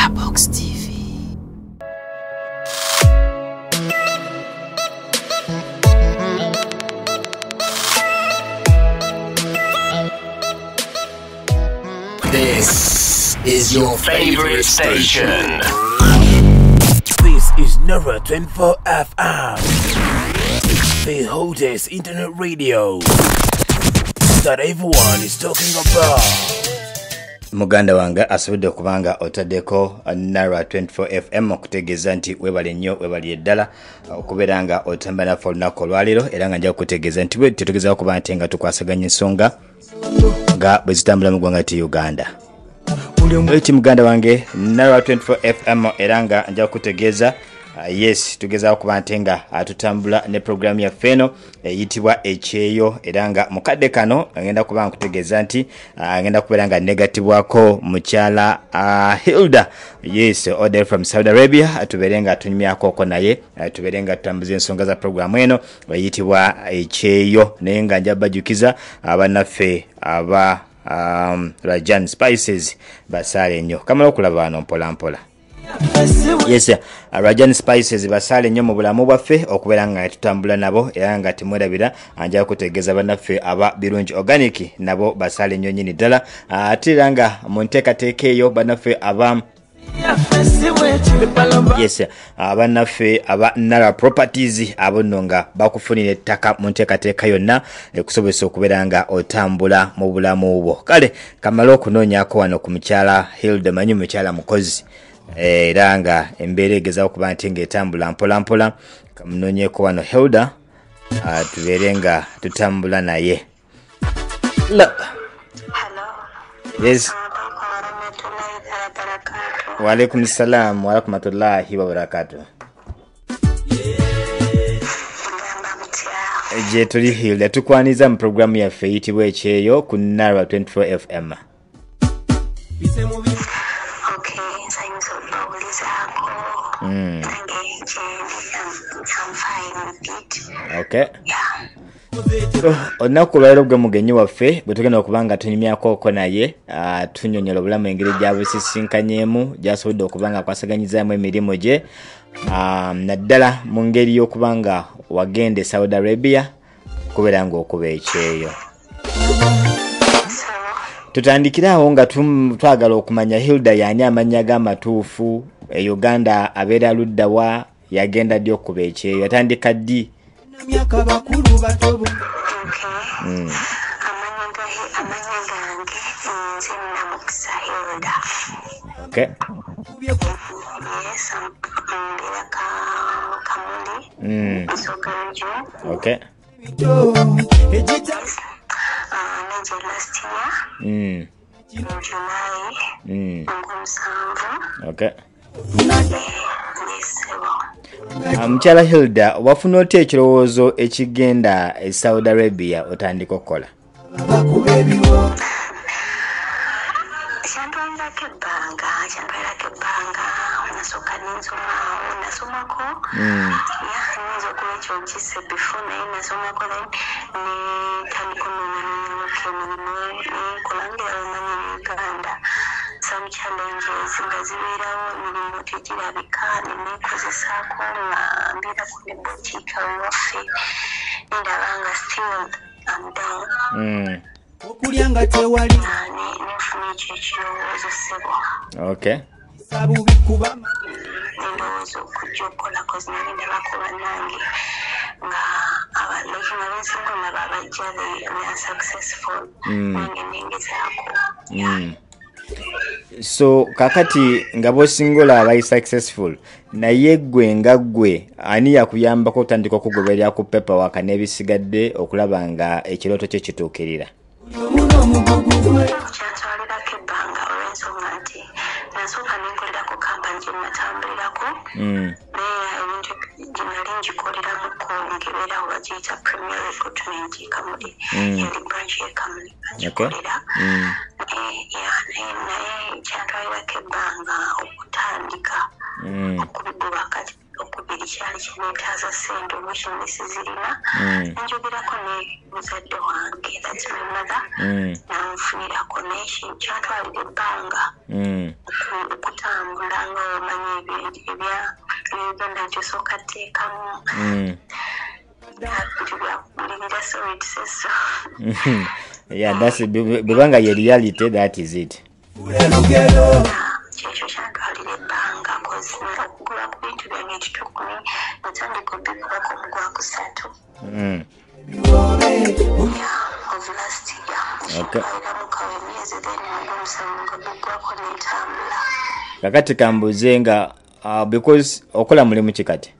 Starbox TV. This is your favorite station. This is Nova 24 FM, the hottest internet radio that everyone is talking about. Muganda wange asobodde okuba nga otaddeko nara 24 fm okutegeeza nti webale nnyo webali eddala okubeera nga otamba naffe olunaku olwaleero era nga nja kutegeeza nti bwe tetugezaho kuba nti nga tukwasaganya ensonga nga bwe zitambula mu ggwanga ti uganda. Eti muganda wange nara 24 fm era nga nja kutegeeza Uh, yes tugezaako kuba nti nga uh, tutambula ne program yaffe eno eyitibwa ekyeyo. Era nga mukadde kano agenda kuba nkutegeeza nti agenda kubeera nga negatibwako mukyala hilda. Yes order from saudi arabia. Tubeere nga tunyumyakoko naye. Tubeere nga tutambuza ensonga za programu eno eyitibwa ekyeyo. Naye nga nja bajjukiza abannaffe aba um, rajan spices basaale nnyo kamala okulaba wano mpolampola yes rajan spices basaale nnyo mu bulamu bwaffe okubeera nga tutambula nabo era nga temwerabira anja kutegeeza bannaffe aba birungi organic nabo basaale nnyo nyini ddala. Ate era nga mu nteekateeka eyo bannaffe aba yes abannaffe aba nara properties abo nno nga bakufunira ettaka mu nteekateeka yonna ekusobozesa okubeera nga otambula mu bulamu bwo. Kale kamale okunoonyako wano ku mukyala hilda manyi mukyala mukozi era nga embeera egezaho okuba nti ngaetambula mpolampola. Kamunoonyeko wano hilda uh, tubeere nga tutambula naye. La- yes. Waalaikum salam warahmatullahi wabarakatu gye tuli hilda tukwaniza mu programu yaffe eyitibwa ekyeyo ku narwa 24 fm Mm. fine with it. okay Yeah. olunaku olwaliro gwe mugenyi waffe bwe tugenda okuba nga tunyumyakooko naye ah, tunyonyola obulamu engeri gyabusisinkanyemu gyasobodde okuba nga akwasaganyizaamu emirimu gye Ah, naddala mu ngeri y'okuba nga wagenda e saudi arabia kubeera ngaokuba ekyeyo tutandikire awo nga twagala okumanya hilda yaani amannya g'amatuufu e uganda abeera luddawa yagenda ddi okuba ekyeyo yatandika ddi. Mm. Amanya gange nze namukisa Hilda. mbeera ka kamuli. Uh, neje last year mm. in Mm. Ah, mukyala hilda wafuna otya ekirowoozo ekigenda e saudi arabia otandika okukola kyantwalirako ebbanga kyantwalirako ebbanga nasooka nensomaawo nasomako Mm. ya nyinza okuba ekyo nkise before naye nasomako netandika onoonyamuka emirimu nenkola ngira bamanyi mu uganda some challenges nga zibeerawo emirimu tegirabika neneekozesaako nga mbeerako ne botiika wewaffe nendaba nga still am down Mm. okulya nga tewali nenfuna ekyo ekirowoozo sebo okay. sabubi kuba nendowooza okujja okukolako nali bannange nga abaleki nga bensinga olaba abajja they are successful Mm. nange nengezaako Mm. So kakati nga bosinga olaba bali successful naye gwe nga gwe ani yakuyambako otandika okugoberera ku pepa waka n'ebisigadde okulaba nga ekirooto kye kituukirira kyantwalirako ebbanga olw'ensonga nti nasooka nenkolerako kampani gye natambulirako Mm. naye ebintu gye nali ngikoleramuko ngebeerawo bagiyita premier recruitment kamuli Mm. yali branch yekamuli okay. ngikolera ebbanga okutandika Mm. okubiguba kati okubiri kyali kineetaaza sente obukinesi zirina nenjogerako ne muzadde wange mother Mm. nanfunirako naye kyatwalira ebbanga Mm. oku- okutambula nga omanyi ebya- ebya- ebyogenda nti osooka teekamu Mm. yeah that's bwebanga ye reality that is it lugero kyekyo kyantwalira ebbanga kozira okugula ku bintu byange ekitukumi natandika obikubako omugwa kusatu Mm. of last year Okay. kitwaliramu kawa emyezi then omusanvu nga bigwako nentambula kakati kambuze nga uh, because okola mulimu ki kati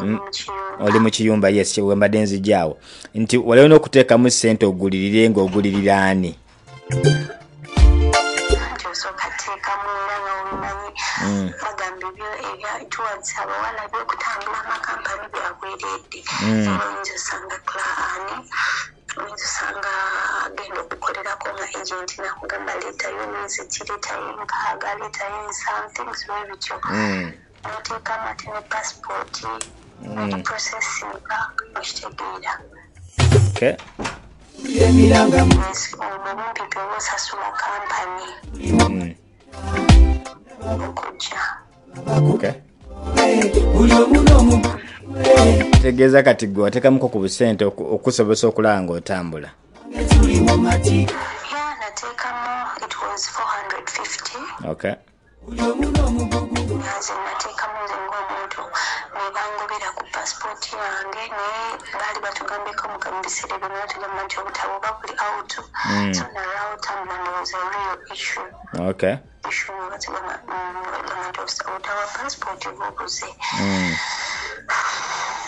now oli mu kiyumba yes kyewembadde nzijaawo nti waliwo n'okuteekamu ssente ogulirire ng'ogulirira bagamba ebyo ebya towards abawala byokutambula amakampani byabweredde oyinza osanga klaani oyinza osanga agenda okukolerako nga agent nakugamba leetayo emyezi ki leetayo enkaaga leetayo somethings bwe bityo. Noteekamu ate ne pasipooti nogiprocesinga okitegeera. Okay. emiranga omubumpi byoba osasula kampani tegeeza kati gwe wateekamuko ku busente oku- okusobozesa okulaba ng'otambula. Nateekamu it was 450 okay. Nze nateekamu nze ng'omuntu. Nebangobera ku pasipooti yange naye baali batugambeko mu biseera ebyo nabatugamba nti obutabo buba buli out. So nalwawo tambula ndowooza real issue. Issue nebatugamba nti obutabo bwa pasipooti bubuze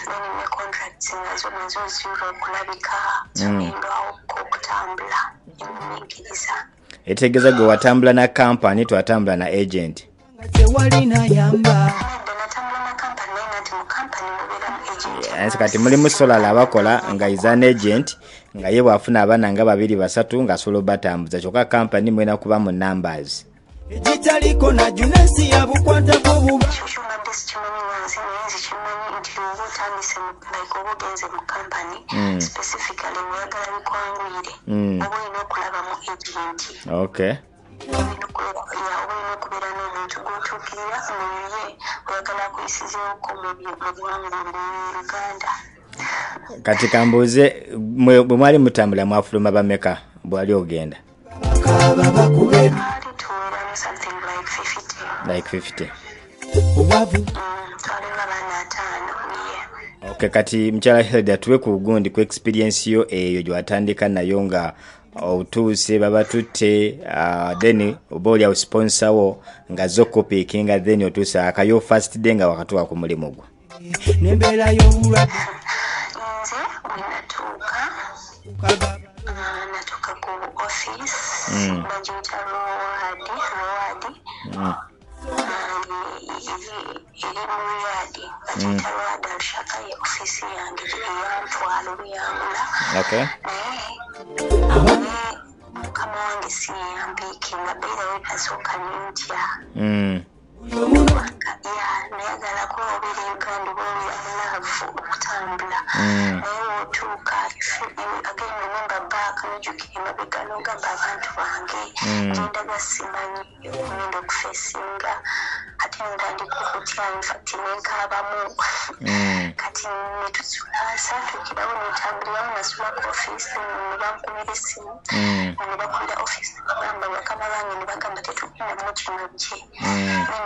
then ne contracts nazo nazo zirwa okulabika. Zonendwawoko okutambula. Emumiikiriza etegeeza gwe watambula na kampani twatambula na agent. Nga tewali nayamba. Nadda natambula na kampani naye nati mu kampani mubeeramu agent Yes, kati mulimu solala abakola nga is an agent nga ye bwafuna abaana nga babiri basatu ng'asobola obatambuza kyokka kampani mwena kuba mu numbers egitaliko na junesi yabukwatako buba ekyo sikimanyi wansi naye nze kimanyi nti oba otandise like oba ogenze mu kampani specifically oyagala bikwanguyire oba olina okulabamu agenti okay. ya, oba olina okubeera n'omuntu gw'otuukirira oyo oyagala akuyisizeeko mu buwangwa mu uganda. Kati kambuuze mwe- bwe mwali mutambula mwafuluma bameka bwali ogenda kaba bakube like 50 like 50 obwavu. Okay kati mukyala helda tuwe ku gundi ku experience yo eyo gyewatandika nayo nga otuuse babatutte uh, then oba oliawo sponsor wo nga zo kopikinga then otuuse akayo first day nga wakatuuka ku mulimu gwo. N'embeera y'obulwadde. Nze bwe natuuka kagaba Ah, natuuka ku office bagiyita rowadi rowadi eri mu riyadi bagiyita rowadi alshaka ye office yange eyantwala oluyambula okay. naye mukama wange siyeyambiikinga beirawe nasooka nintya mm. Ya nayagala kuba obeera uganda oba obuyamulaavu okutambula naye wotuuka agenda nemba baaka nojukira emabega nogamba abantu bange gendaga simanyi okugenda okufesinga ate ntandika okutya infacti nenkaabamu kati netusula satukirawo netambulirawo nasula ku offisi nebankubira esimu nebakubira offisi nebagamba bakama bange nebagamba tetukunamu kino gye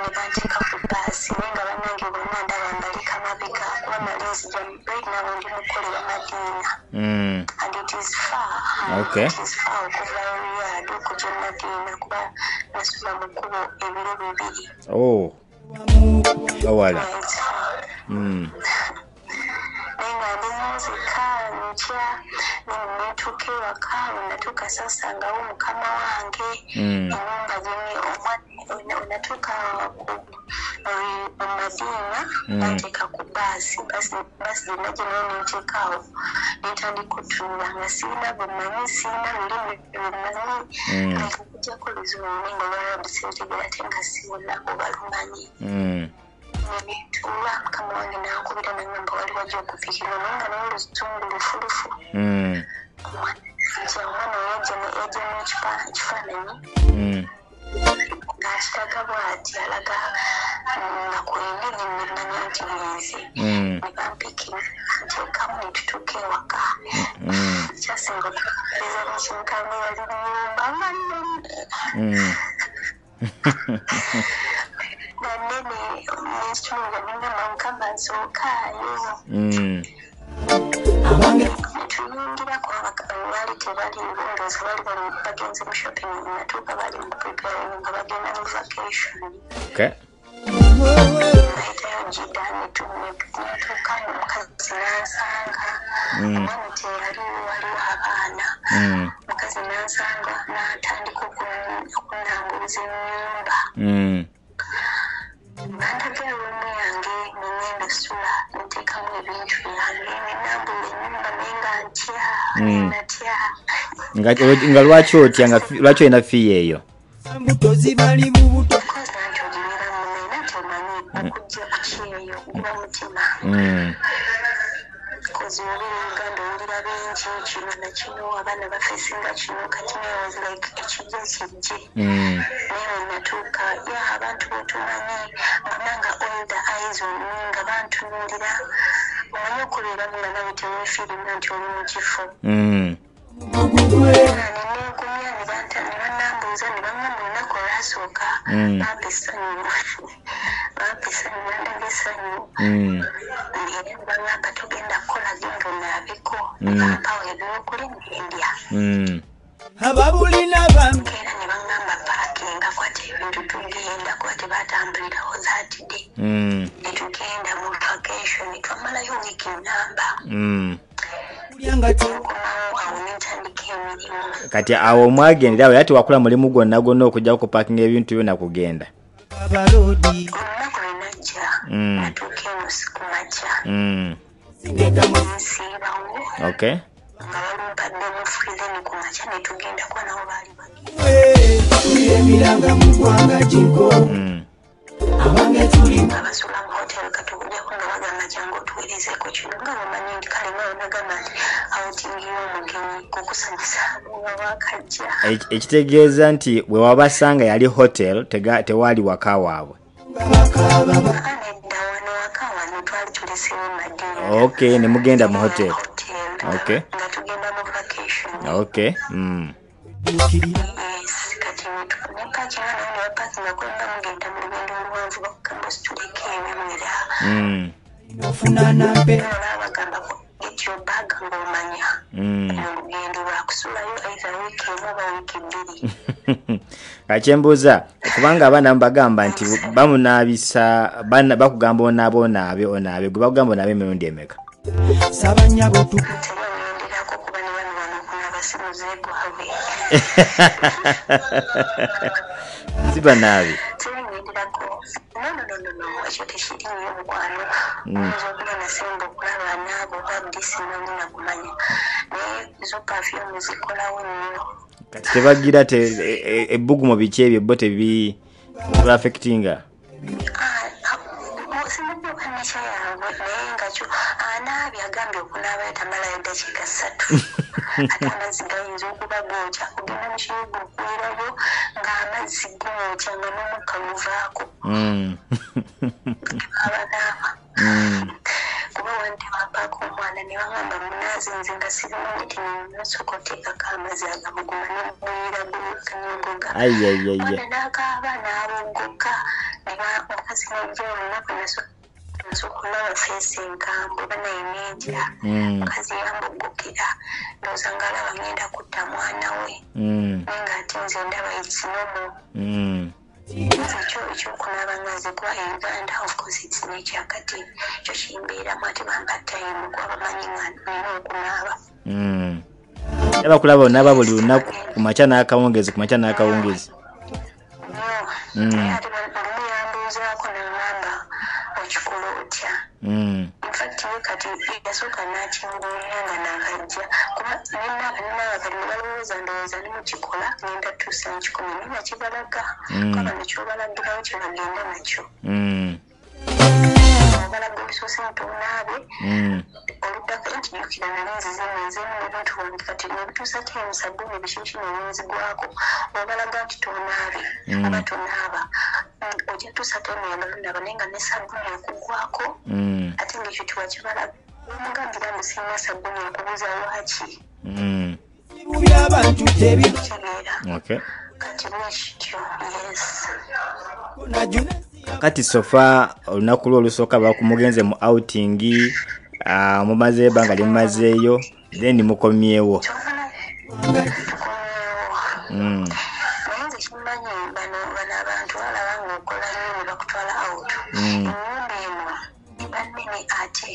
naye nebanteeka ku baasi naye nga bannange bonna ndaba mbalika mabega kuba nali nzija right now ndi mukolera madiina Mm. and it is far Okay. it is far okuva riyad okujja madiina kuba nasula mu kkubo ebiro bibiri oh. awala mm. naye nga ndi muzika nkya nenetuuka ewaka wenatuuka sasangawo mukama wange enyumba ennyumba gyeni onatuuka omadiina Mm. nanteeka ku baasi baasi baasi gyonna gyenayo nenteekaawo nentandika otunula nga siina bwemanyi siina lulimi lwemanyi Mm. okujjako luzungu nga olwalaba seetegera ate nga siwona oba lumanyi Mm. netuula mukama wange nankubira nangamba wali wajja okupikirwa naye nga naye oluzungu lufulufu Mm. nti omwana yajjamu ekifaananyi Mm. ng'akiraga bw'ati alaga nga kwengeri nemanya nti ngenze Mm. ne bampikira nteekamu netutuuka ewaka Mm. kyasinga okutegeeza nekinkanga yali muyumba nga nnene Mm. nga nnene nekitunula nengamba mukama nsookaayo Mm. Abange netuyingira lwali tebaliiwo ndooza bali bali bagenze mu shopping natuuka bali mu preparing nga bagenda mu vacation Okay. nayitayo jida netuuka omukazi nansanga Mm. omwana teyaliwo waliwo abaana Mm. omukazi nansanga natandika oku- okunanguliza ennyumba Mm. ruumu yange nengenda sula nteekamu ebintu byange nenambula ennyumba naye nga ntya Mm. natya nga lwaki otya nga lwaki olina fiiyo eyo mbuto zibali mu buto koza nti ogirira munaye nti omanyi okujja ku kyeyo guba mutima Mm. kozi in uganda owulira bingi kino nakino abaana bafesinga kino kati newas like ekijja kijje Mm. naye wenatuuka ya abantu betumanyi bananga all the eyes on me nga bantunuulira omanyi okubeeramu nga nawe teweefiirima nti oli mu kifo Mm. nenegumya ne banambuuza ne baŋamba olunaku olwasooka Mm. bampa essanyu bampa essanyu bandaga essanyu Mm. ngera baŋamba togenda kukola genda onaabeko Mm. bampawo ebyokulya nendya Mm. ababulina bambi era ne baŋamba paakinga kwate ebintu tugenda kwate batambulirawo zatide Mm. netugenda mu vacation twamalayo wiiki namba kati awo omwagendera awo era tewakola mulimu gwonna gwonna okujja kupakinga ebintu byo nakugenda. Abaloodi olunaku lwenajja Mm. natuuka eno sikumakya Mm. sindekamu nsiibawo okay. Nga balumbaddemu freezeni ku makya netugenda kuba nabo baali bagenda abasula mu hoteri katugujjako nga bagamba jangu otuweerezeko kino. Nga bamanyi nti kale nga banagamba nti awutingi y'omugenyi kukusanyusa nga wakajja Eki- ekitegeeza nti bwe wabasanga yali hotel tega- tewaali waka waabwe. Okay ne mugenda mu hotel. Okay. nga tugenda mu vacation. Okay mm. Buukirira yes kati nepakinga nawe nebapakinga kwemba mugenda mu lugendo oluwanvu bakugamba situleko ebimera Mm. ofunana mpe nola bagamba get your bag ng'omanya Mm. olugendo lwakusulayo either wiiki emu oba wiiki bbiri kakyembuuza kubanga abaana bagamba nti bamunaabisa bana- bakugamba onaabe onaabe onaabe gwe bakugamba onaabe emirundi emeka sabanyabo tu tebanyenderako kuba ne bano bano okunaba simuzeegwabe tebanyenderako nonononono ekyo tekiriyo mukwano Mm. oyinza okuba nasemba okulaba naabo obadde simanyi nakumanya naye zo pafyumu zikolawo nnyo tebagira te e- e- ebbugumu biki ebyo bo tebi tebaafekitinga simudduka nekya yaabwe naye nga kyo anaabye agambye okunaaba yatamalayo ddakiika ssatu. Ate amazzi gayinza okuba gookya ogenda mu kiyigo okuwerayo ng'amazzi gookya nga n'omukka guvaako. Mm. abanaaba Mm. kuba wante bampaako omwana ne bagamba munaazi nze nga sirimanyi ti nosooka oteekako amazzi agamuguma ai, ai. mwana n'akaaba n'abogoka omukazi najja olunaku nasooka olaba feesi enkambo banayinenja Mm. omukazi yambogokera ndowooza ngaalaba ngenda kutta mwana we Mm. naye ng'ate nze ndaba ekinomo Mm. ekyo ekyo ekyokunaaba nga zigwa uganda ofcourse nekyakati kyo kimbeeramu ate bamba tayimu kuba bamanyi nga nina okunaaba Mm. aba kulaba onaaba buli lunaku ku makya n'akawungezi ku makya n'akawungezi ate lumu yambuuzaako nangamba okikola otya Ye kati yasooka nakingulira nga nakajja kuba kati nebalowooza ndowooza nemukikola ngenda tuusa nkikumi naye nakibalaga kaba nekyobalagirawo kyebagenda nakyo Mm. obalaga obusoose ntuunaabe Mm. oluddako ekijjukira nali nzize nzemu nebintu kati nebituusa time sabbuuni bikinki nebinzigwako obalaga nti tonaabe oba tonaaba Mm, ojja tuusa ndaba naye nga ne sabbuuni ekugwako Mm. ate ngaekyo tiwakibalaga omugambira mbu sirina sabbuuni ekubuuza lwaki Mm. Kitegeera Okay. kati bwekityo yes na Julius kati sofa olunaku lwo olusooka bakumugenze mu outing ah, mumaze ebbanga limumazeeyo then mukomyewo. Kyofuna tukomyewo Mm. naye nze kimanyi bano bano abantu balaba ngaokola nnyo ne bakutwala out. Mm. ennyumba eno bannene ate.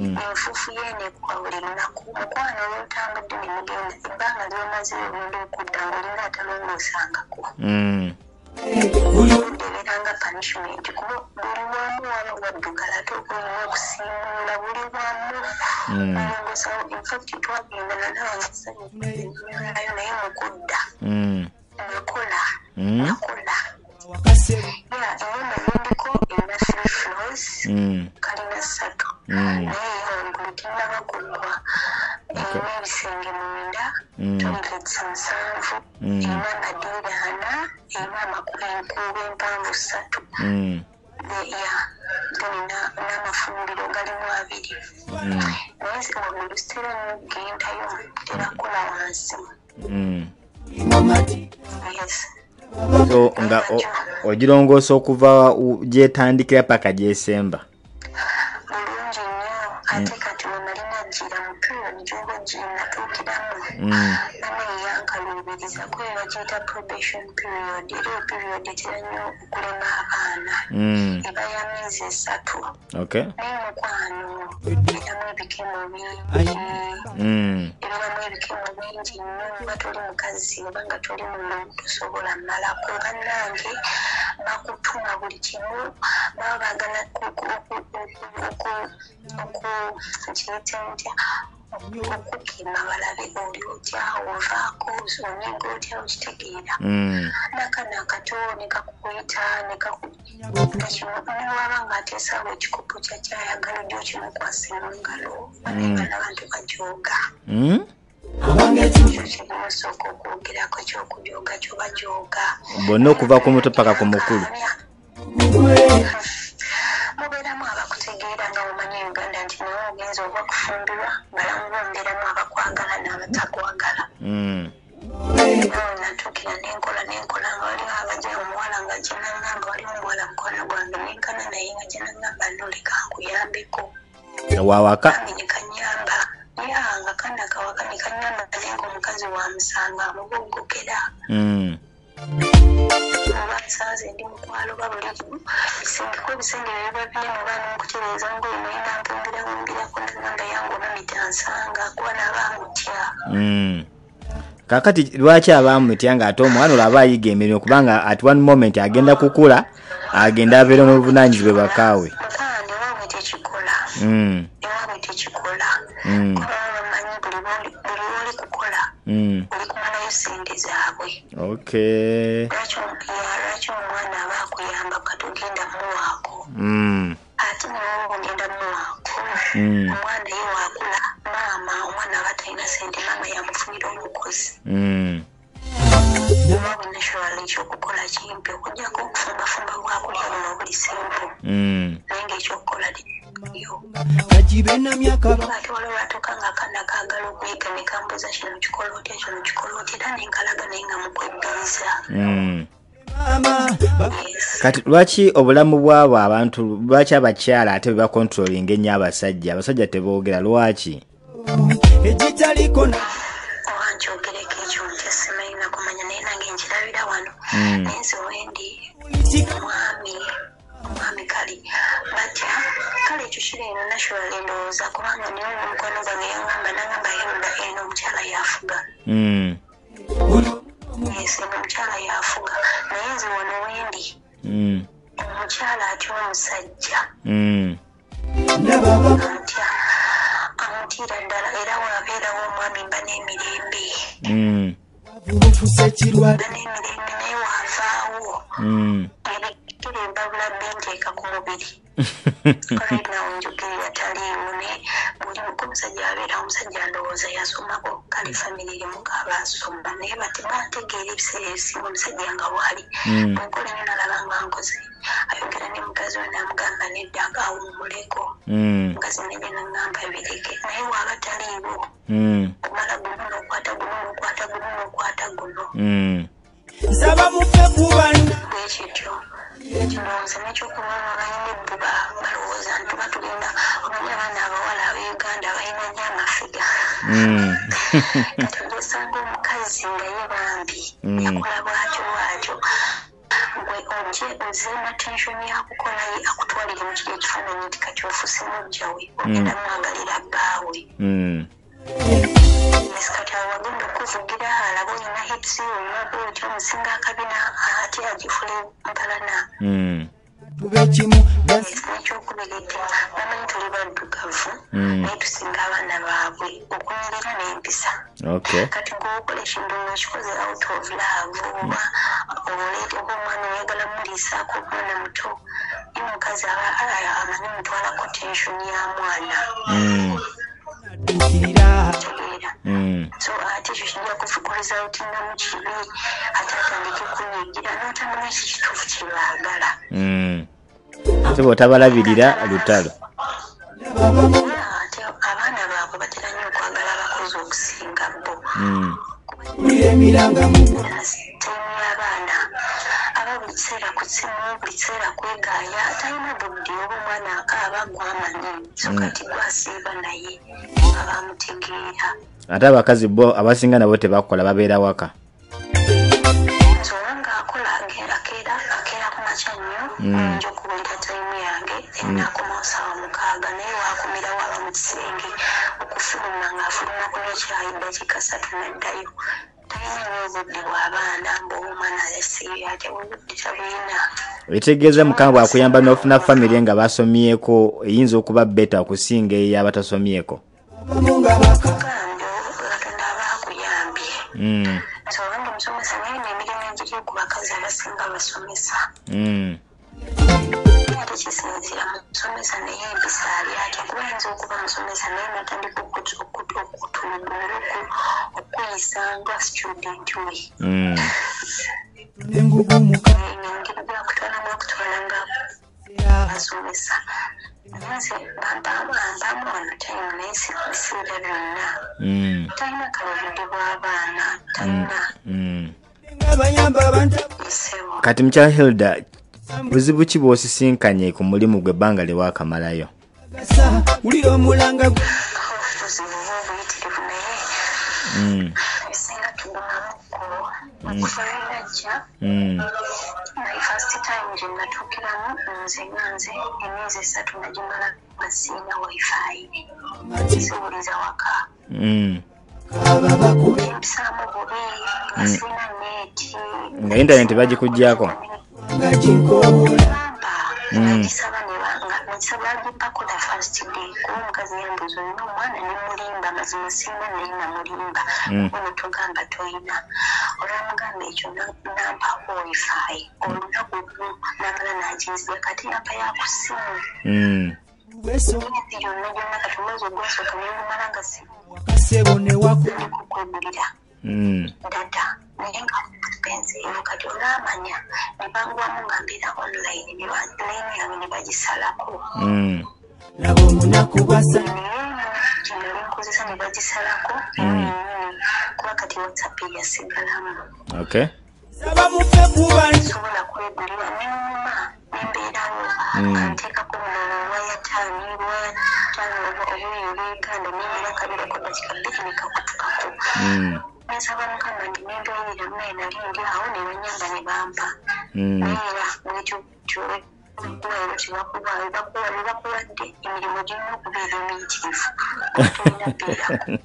Enfuufu yeenekuwa buli lunaku. Mukwano olwotambudde ne mugenda ebbanga lyomazeyo ogenda okudda ngaolina atalongoosangako Obudde ebeeranga punishment kuba buli wamu waba waddugala ate okulina okusiimuula buli wamu olongosawo infact twagenda nanawangesanyunayo naye. mukudda. Nakola Mm. nakola floors Mm. kalina ssatu Mm. naye waggulu tinnaba kuggwa erina ebisenge mwenda toilets nsanvu erina amadiira ana erina amakulu enkuubo empanvu. Ne- ya tulina n'amafumbiro galimu abiri naye waggulu sitera nyogendayo terakola wansi mamati yes so nga ogirongoosa okuva gyetandikira paka gyesemba. Bulungi nnyo ate kati wemalina gira mu period gyoba ginatuukiramu Yankaluubiriza kuba bagiyita probation period. Era eyo period etera nnyo okulema abaana eba ya myezi esatu okay. Naye mukwano ebiramu ebikemo bingi ebiramu ebikemo bingi nnyo oba toli mukazi oba nga toli mulungu tosobola malako bannange bakutuma buli kimu baba bagala kiyite ntya okukima balabe oli otya ovaako onyiga otya okitegeera Mm. nakano akato nekakuyita newaba nga ateesaawo ekikopo kyakyayagala ojja okimukwasa mu ngalo bana bantu bajoga Mm. kubanga ekintu ekyo kirimusooka okwogerako ekyokujoga kyobajoga bonna okuva ku muto paka ku mukulu mubeeramu abakutegeera nga mumanyi uganda nti nawe ogenza oba kufumbirwa balamu bombeeramu abakwagala n'abatakwagala Mm. nawe natuukira nenkola nenkola nga waliwo abajja omuwala nga gyenaŋŋamba waliwo omuwala mukwano gwange nenkana naye nga gyenaŋŋamba noleka nkuyambeko. Wawaka nekanyamba ya nga kana kawaka nekanyamba naye ngaomukazi wamusanga amuboggokera Oba nsaaze ndi mukwalo ba buli kimu bisengeko ebisenge biba binene oba nomukutereeza ngoye naye nampumbira bumbirako nagamba yange omamita nsanga kuba naba amutya Mm. kakati lwaki abamutya nga ate omwana olwo aba ayiga emirimu? Kubanga at one moment agenda kukula agenda abeera n'obuvunanyizibwa bakaawe Mm. ewaabwe tekikola kuba bamanyi buli lwoli kukola oli kumalayo sente zaabwe okay lwaki omwana aba akuyamba katugenda muwaako ate nawe ogenda muwaako omwana ye wakula maama omwana aba talina sente maama yamufunira omukozi oba bunashonal ekyokukola kimpi okugjako okufumbafumba bwakulya buno buli simpu Mm. naye ngaekyokukola kagibe na myaka. Ba ate waliwo lwatuuka nga akaana kaagala okuyiga ne kambuza kino kikola otya kino kikola otya era nenkalaga naye nga Mm. ba- yes. Kati lwaki obulamu bwabo abantu lwaki abakyala ate bebakontrolinga ennyo abasajja? Abasajja teboogera lwaki? Egitaliko na owanki kyogereko ekyo nti simanyi nakumanya naye nange nkirabira wano. Mm. naye nze ekyo kiri eno national endowooza kubanga niyo omukwano gwange yangamba nangamba hilda eno omukyala yafuga Mm. yes eno omukyala yafuga naye nze wano wendi Mm. omukyala atya omusajja Mm. amutya amutiira ddala era waabeerawo omwami mba n'emirembe Mm. mba n'emirembe naye waavaawo Mm. ebigere mbabula binteeka ku mubiri njogerera taliimu naye buli muko omusajja abeera omusajja ndowooza yasomako kale famire erimu kaabasoma naye bati bantegeera ebiseera ebisinga omusajja nga Mm. bwenkola nyo nalaba nga nkoze ayogera ne mukazi we namugamba nedda awummuleko Mm. mukazi nejja nagamba bireke naye waaba taliiwo Mm. omala guno nokwata guno nokwata guno nokwata guno Mm. nsaba mufe kubanda bwekityo kino nze nekyokulwala balina ebbuba balowooza nti tuba tugenda omanyi abaana abawala abeuganda balina nyo amafiga Mm. kati ogesanga omukazi nga ye bambi Mm. yakola bwatyo bwatyo. Gwe oje ozeema tensioni yakukola ye akutwalire mu kiri ekifaananyi nti kati ofuse mujja we ogenda mwagalira bbaawe Wagenda okuvugira alaba olina olinaku otya omusinga akabina ate agifule mpalana Mm. tube kimu Yes, nekyokubiridde bamanyi tuli baddugavu naye tusinga abaana baabwe okunyirira n'empisa. Okay. kati ngaokola ekintu ngakikoze out of love oba oleete oba omwana oyagala muliisaako omwana muto ye omukazi aba amanyi mutwalako tensioni ya mwana so ate ekyo kijja kufukurizautinga mu kibi ate atandike kunyigira n'otamanya eki kituufu kyebaagala Mm. ate bw'otabalabirira lutalo. Ate abaana baabwe batera nnyo okwagala abakozi okusinga bo Mm. kulira emiranga mu taimu y'abaana aba buli ssimu buli kiseera kwegaaya talina budde oba omwana akaaba gwamanyi so kati gwasiiba naye nga bamutegeera ate abakazi bo abasinga nabo tebakola babeera waka. So oba ng'akola age- akeera akeera ku makya nnyo oyinza okuwulira taimu yange enakomawo saawa mukaaga naye waakomera waba mu kisenge okufuluma ng'afuluma kunywa ekyayi dakiika ssatu naddayo talina nnyo obudde bw'abaana mbaomwana yasiibye ate obudde tabulina ekitegeeza mukama bwakuyamba n'ofuna famire nga basomyeko eyinza okuba beta okusinga eyabatasomyeko. Katonda aba akuyambye nti oba nga omusomesa naye n'emirimu egiri ku bakazi abasinga basomesa Mm. ate kisinziira mu musomesa naye empisa ali atya kuba ayinza okuba musomesa naye natandika okutuluguruku okuyisa nga student we Mm. engugumuka engeri gwakutwalamu okutwala nga basomesa nze bampamu wano tayimu naye sibiseera byonna Mm. talina kalabudde bw'abaana talina Mm. nga bayamba abantu esebo kati mukyala hilda buzibu ki bw'osisinkanye ku mulimu gwe ebbanga lye waakamalayo? Wulira omulanga tugumamukko okufalinajja Mm. my first time gye natuukiramu nze nga nze emyezi esatu nagimala nga siina wifi siwuliza waka. Mm. bakubi empisaamu bubi nga siina neeti nga intaneti bagikugyako nga ginkoola bamba nagisaba nagisaba agimpako the first day kuba omukazi yambuza olina omwana nemulimba mazima siina naye namulimba Mm. ono togamba toyina. Olwamugamba ekyo na- nampako wifi olunaku lumu namala naginzira kati yampa yakusimu Mm. emyezi gyonna kati omwezi ogwasooka nengumala nga wakasebo ne waku sikukwegulira Mm. data naye nga pensivu kati olaamanya ne bangwamu nga mbeera online ne ba- layini yange ne bagisalako Mm. laba omunaku gwasa kino linkozesa ne bagisalako nyini kuba kati whatsapp yasigalamu okay saba mufe kuba sobola kwegulira nenyuma nembeerawo anteekako buno wayatani wayatani obuyi olweganda nemera kabirako dakika bbiri nekakutukako Mm. nsaba mukama ndi nembeereramu naye nali ndi awo ne banyamba ne bampa Mm. naye era nekyo kyokuwaero tebakuwa bebakuwadde emirimu girina okubeera emiyitirivu tolina beerako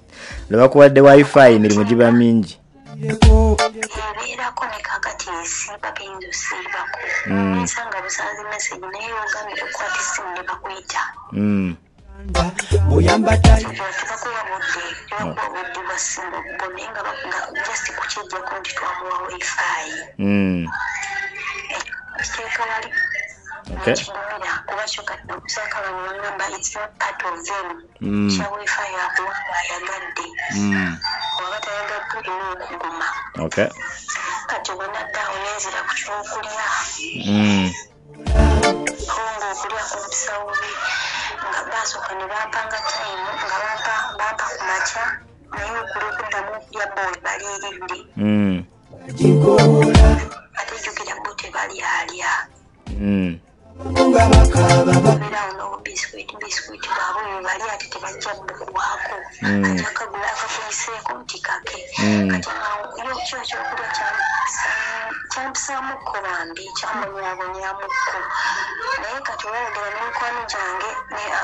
lwe bakuwadde wifi emirimu giba mingi ebeerako ne kakati esiiba gayinza osiibako Mm. ensanga busanzi message naye ogambye okukwata essimu ne bakuyita Mm. oyamba tayi tebakuwa budde tebakuwa budde bwa ssimu bwo naye nga just kukyejjako nti twamuwa wifi Mm. kiteeka wali Okay. nekigumira kuba kyo kati okusaaka bano bagamba its not part of them kya wifi yakuwanga ayagadde oba tayagadde olina okuguma kati bwenaddaawo nenzira ku kyokulya Mm. nga okulya ku busawo bwe nga basooka ne bampanga tayimu nga bampa ku makya naye okuli okuddamu okulya bowe baliiridde ate jjukira bo tebalyalya Mm. nga bakaaba beerawo n'obubisikwiti bisikwiti bwabwe bwe bali ate tebajja bukuwaako Mm. ate akagula akakuyiseeko nti kake Mm. kati yo kyo ekyokulya kyampisaamu- kyampisaamuko bambi kyamubonyabonyamukko naye kati wayogera n'emikwano gyange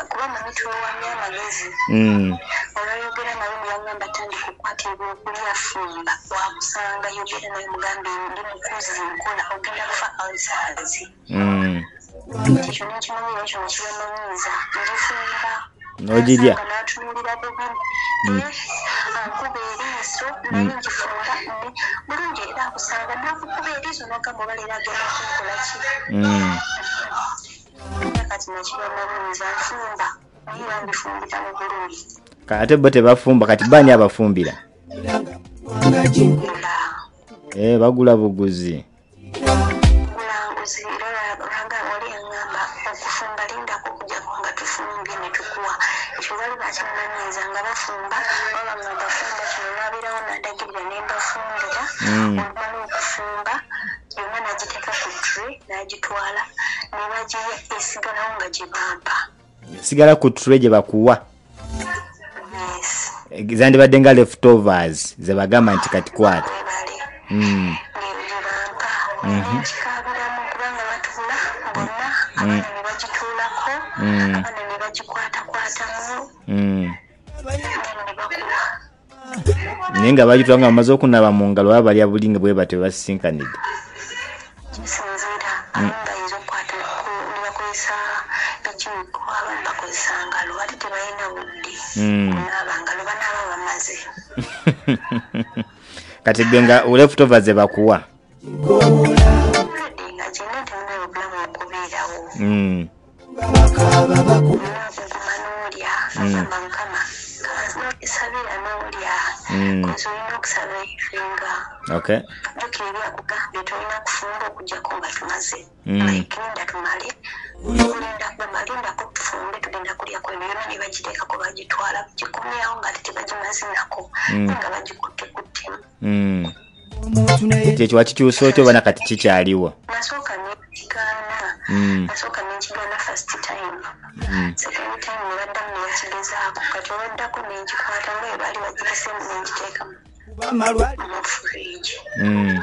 kuba manyi tuwewamya amagezi Mm. olwayogera nawe byagamba tandika okukwata ebyokulya fumba wakusanga yogera nawe mugambe ndi mukozi nkola ogenda kufa alsazi Mm. ekyo nekibamanyiiza ngifumba N'ogirya? Bubi ankuba eriiso naye ngifumba ne bulungi era akusanga nakukuba eriiso nagamba obaleera agenda kunkola ki Mm. era kati nekibamanyiiza nfumba naye era ngifumbira mu bulungi ate bo tebafumba kati baani abafumbira Eh, bagula buguzi n'agitwala ne bagirya esigalawo nga gye bampa. Sigala ku ture gye bakuwa. Eh, zandibadde nga leftovers ze bagamba nti kati kwata. Mm. nekikabiramu kubanga batuula bonna. Ne bagituulako. Mm. ne bagikwatakwatamu. Mm. naye nga bagitula nga bamaze okunaba mu ngalo baba balya buli nga bwe batyo basisinkanidde. Kisinziira abamu bayinza okukwata ku- ne bakozesa ekiko abamu bakozesa ngalo ate tebalina budde. Mm. kunaaba ngalo banaaba bamaze. Kati gwe nga leftovers ze bakuwa nga gyena temuna obulamu okubeerawo. Mm. n'olya agamba mukama sabira n'olya Mm. kozi olina okusaba ebifinga okay jjukira ebyakugambye tolina kufumba okugjako nga tumaze Mm. laikinda tumale olinda bamalindako tufumbe tugenda kulya kweno yona ne bagiteekako bagitwala gikumyawo nga ate tebagimazinako Mm. nga bagikutte ku ttemu Mm. Omuntu naye ekyo wakikyusa otya oba nakati kikyaliwo nasooka nekigaana Mm. nasooka nekigaana first time Mm. second time nebaddamu nebakigezaako kati olwaddako nengikwata nga ebaali bagiresemu nengiteeka kuba amalwaliro mu fridge Mm.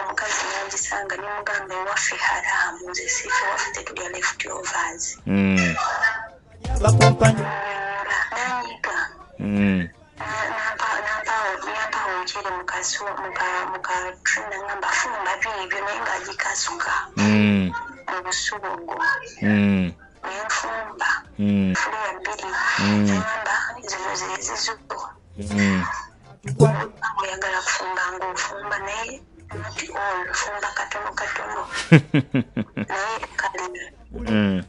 omukazi nagisanga nemugamba ewaffe haramu nze siife waffe tetulya abakompanyi nyumba nanyiga. Nampawo omuceere mukatrina ngamba fumba byebyo naye ngaagikasuka Mm. mu busubugu Mm. nenfumba Mm. fuliya bbiri Mm. ngamba zino zezizugo Mm. oyagala kufumba ngaofumba naye not all fumba katono katono naye Mm.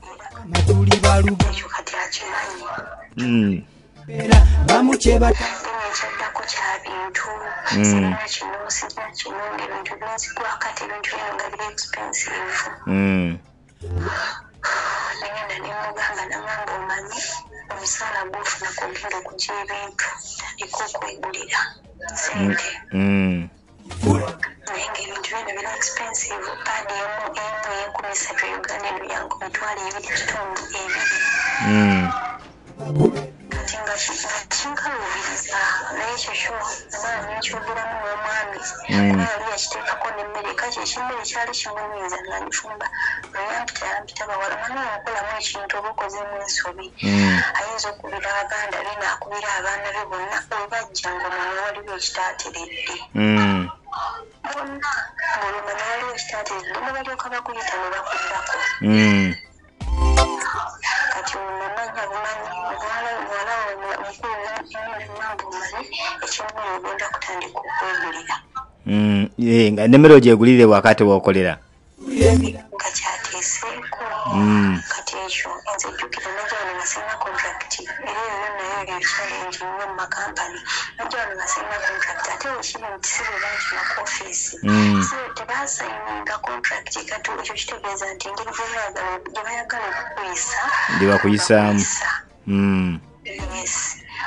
baluba ekyo kati akimanyi Mm. ekyaddako kya bintu Mm. sirina kino sirina kino ngaebintu binzigwa kati ebintu bino nga biri expensive Mm. nagenda nemugamba nagamba omanyi omusaala gwofuna kugenda okugya ebintu tandika okwegulira sente Mm. naye ngaebintu bino biri expensive paadi emu emu eyenkumi esatu uganda eno yange emitwalo ebiri kitundu ebiri Mm. Nga kinkaluubiriza naye ekyo kyo omwana nenkyogeramu n'omwami yali yakiteekako n'emmere kati ekimmere kyali kimunyiiza nga nfumba olyampita yampita bawala mwana okolamu ekintu oba okozemu ensobi ayinza okubira baganda be naakubira abaana be bonna webajja ngaomwana waliwo ekitaateredde bonna ngaolumana waliwo ekitaateredde ne balyoka bakuyita ne bakuddako Mm. kati namanya bumanyi muwala muwala mukulu nambu omanyi ekimumanyi ogenda kutandika okwegulira Mm. Eh, nga nemmere ogyegulire wakati wokolera nga kyateeseeko Mm. kati ekyo nze jjukira najawano ngasinga contract era eyo nayo eryo challenge nnyo mu makampani najawano ngasinga contract ate wekiba nti si bwe bankima ku ofiisi Mm. so tebasayininga contract kati ekyo kitegeeza nti engeri gye bayagala- okukuyisa Gye bakuyisaamu. bakuyisa. Mm. yes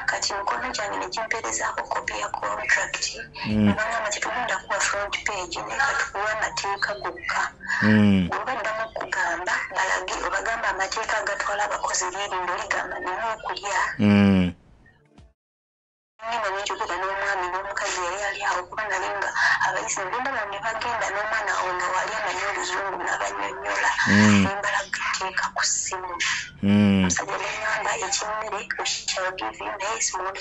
kati mikono gyange negimpeerezaako kopi ya contract Mm. nebagamba tetugenda kuwa front page naye katukuwa amateeka gokka Mm. bwebaddamu okugamba balage obagamba amateeka agatwala abakozi lyerindo ligamba nina okulya Mm. ngenda nenjogera n'omwami n'omukazi yali ali awo kuba nali nga abayisi ngendaba ne bagenda n'omwana nga wali amanyi oluzungu n'abanyonyola Mm. nembalaga etteeka ku ssimu Mm. omusajja neŋŋamba ekimmere okikyagivi naye simuli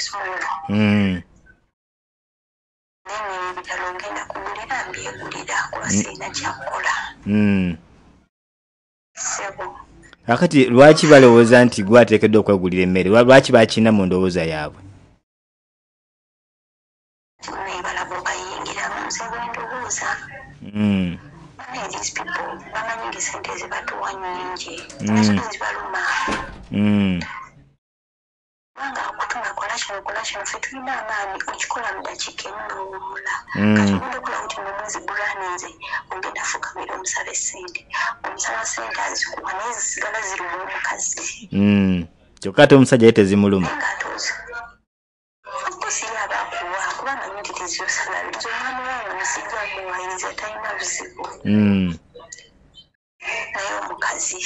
Mm. naye ebitalo ngenda kugulira mbyegulira kuba sirina kyakukola Mm. sebo kakati lwaki balowooza nti gwe ateekeddwa okwegulira emmere Lwa- lwaki bakina mu ndowooza yaabwe these people bamanyi ngesente zibatuwa nyingi Mm. nazo zibaluma Mm. kubanga okutuna kola kino kola kino ffe tulina amaanyi okikola mu dakiika emu n'owummula Mm. kati ogenda okola kuti nomwezi gulaninze ogenda fukamira omusaba esente omusaba sente azikuwa naye zisigala ziruma omukazi Mm. kyokka ate omusajja ye tezimuluma naye ngaatuuza teziyosala nti omwami waawe musijja muwayiriza talina buzibu Mm. naye omukazi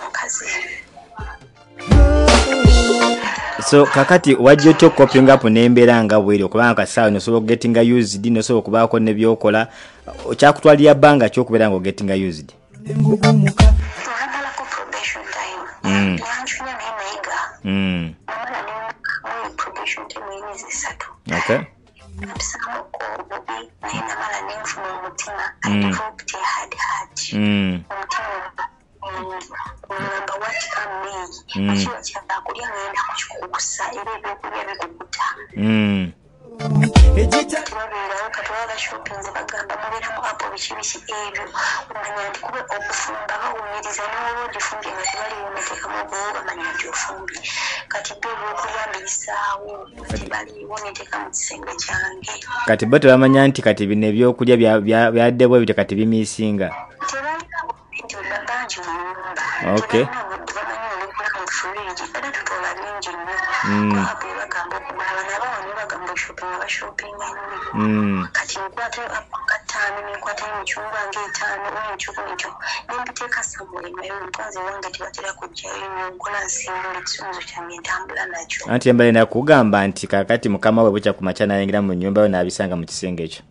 omukazi so kakati wajja otya okukopinga up n'embeera nga bweri okubanga kasaawe nosobola okugetinga used nosobola okubaako nebyokola kyakutwalira bbanga kyokubeera nga ogetinga used olagalako probation time Mm. yancunya naye nayiga Mm. Namala nemuyi probation time emyezi esatu okay napisaamuko obubi naye namala nenfuna omutima Mm. i developed a hard heart Mm. omutima ngamba what can me Mm. ekiba kyakulya ngenda kukikukusa era ebyokulya bikukuta Mm. tebabeerawo kati baba bashopinze bagamba mubeeramu apo biki biki ebyo omanya nti kuba okufumba bawunyiriza newoba ogifumbye nga tebaliwo nateekamu obuwo bamanya nti ofumbye kati be ebyokulya mbiyisaawo tebaliwo neteeka mu kisenge kyange kati bo tebamanya nti kati bino ebyokulya bya- bya- byaddebwa ebyo kati bimiisinga tebalina Okay. kati nkwata akataano nenkwata emicungwa ngaetaano omucuku nekyo nembiteeka samule naye omutonzi wange tebatera kujjayo nkola nsimbula ekisunzo kyange ntambula nakyo anti embale nakugamba nti kakati mukama we bukya ku makya nayingira mu nyumba yo n'abisanga mu kisenge ekyo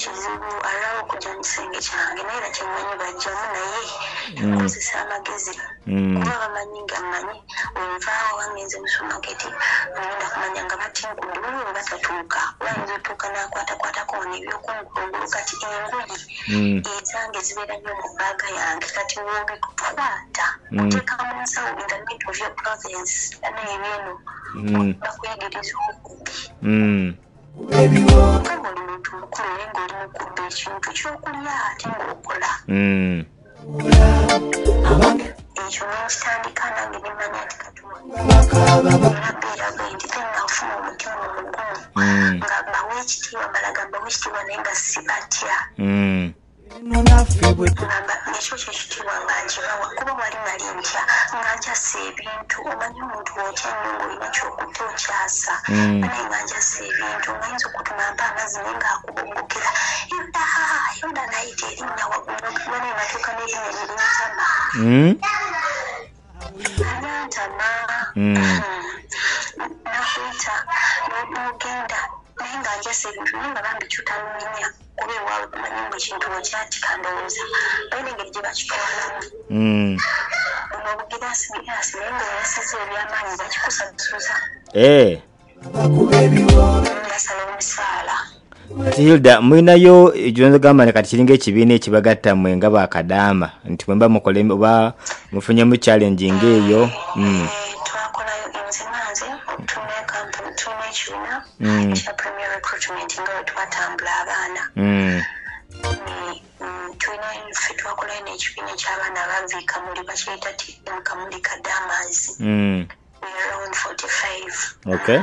kizibu alawo okujja mu kisenge kyange naye era kyemmanyi bajjamu naye nkozesa amagezi kuba bamanyi nga mmanyi wenvaawo wangenze mu sumaketi ngenda kumanya nga batinkudde waliwo we batatuuka bayinza otuuka nakwatakwatako ono ebyokunkulugulu kati engoyi ezange zibeera nnyo mu bbaaga yange kati wobikukwata Mm. oteeka mu nsawo internet of your province neebyeno Mm. bakuyigiriza okubi Mm. nga oli muntu mukulu naye ngaoli mukubba ekintu kyokulya ate ngaokola Mm. ekyo nekitandika nange nemanya nti katunabeeraga nti tenafuna omutima omugumu Mm. nga mbawa ekitiibwa mbalaga mbawa ekitiibwa naye nga si batya Mm. Ngamba ekyo kyekitiibwa nga nkibawa kuba wali nali ntya nga njasa ebintu omanyi omuntu otya nnyo ngaolina kyokutta okyasa Mm. naye nga njasa ebintu nga yinza okutuma mpa amazzi naye ngaakuboggokera yoda yoda nayita erinnya waggulu naye natuuka n'erinnya nerinzama Mm. Mm. nakuyita nogenda naye nga njasa ebintu naye nga bambi kyutamumenya kuba ewaabwe bamanyi nga ekintu wekyatika ndowooza balina engeri gye bakitwalamu Mm. ono obugiraasi giraasi naye nga oyasiza ebyamaanyi bakikusasuza Eh. yasala omusaala hilda mulinayo gyonzogamba ne kati kiringa ekibiina ekibagatta mwe nga bakadaama nti mwemba mukole oba mufunyemu challenge ngaeyo Mm. Ekibiina Mm. premier recruitment nga bwe twatambula abaana Mm. Ne- mm, tulina ffe twakolayo n'ekibiina eky'abaana abava kamuli bakiyita tm kamuli kadamas Mm. around 45 Okay.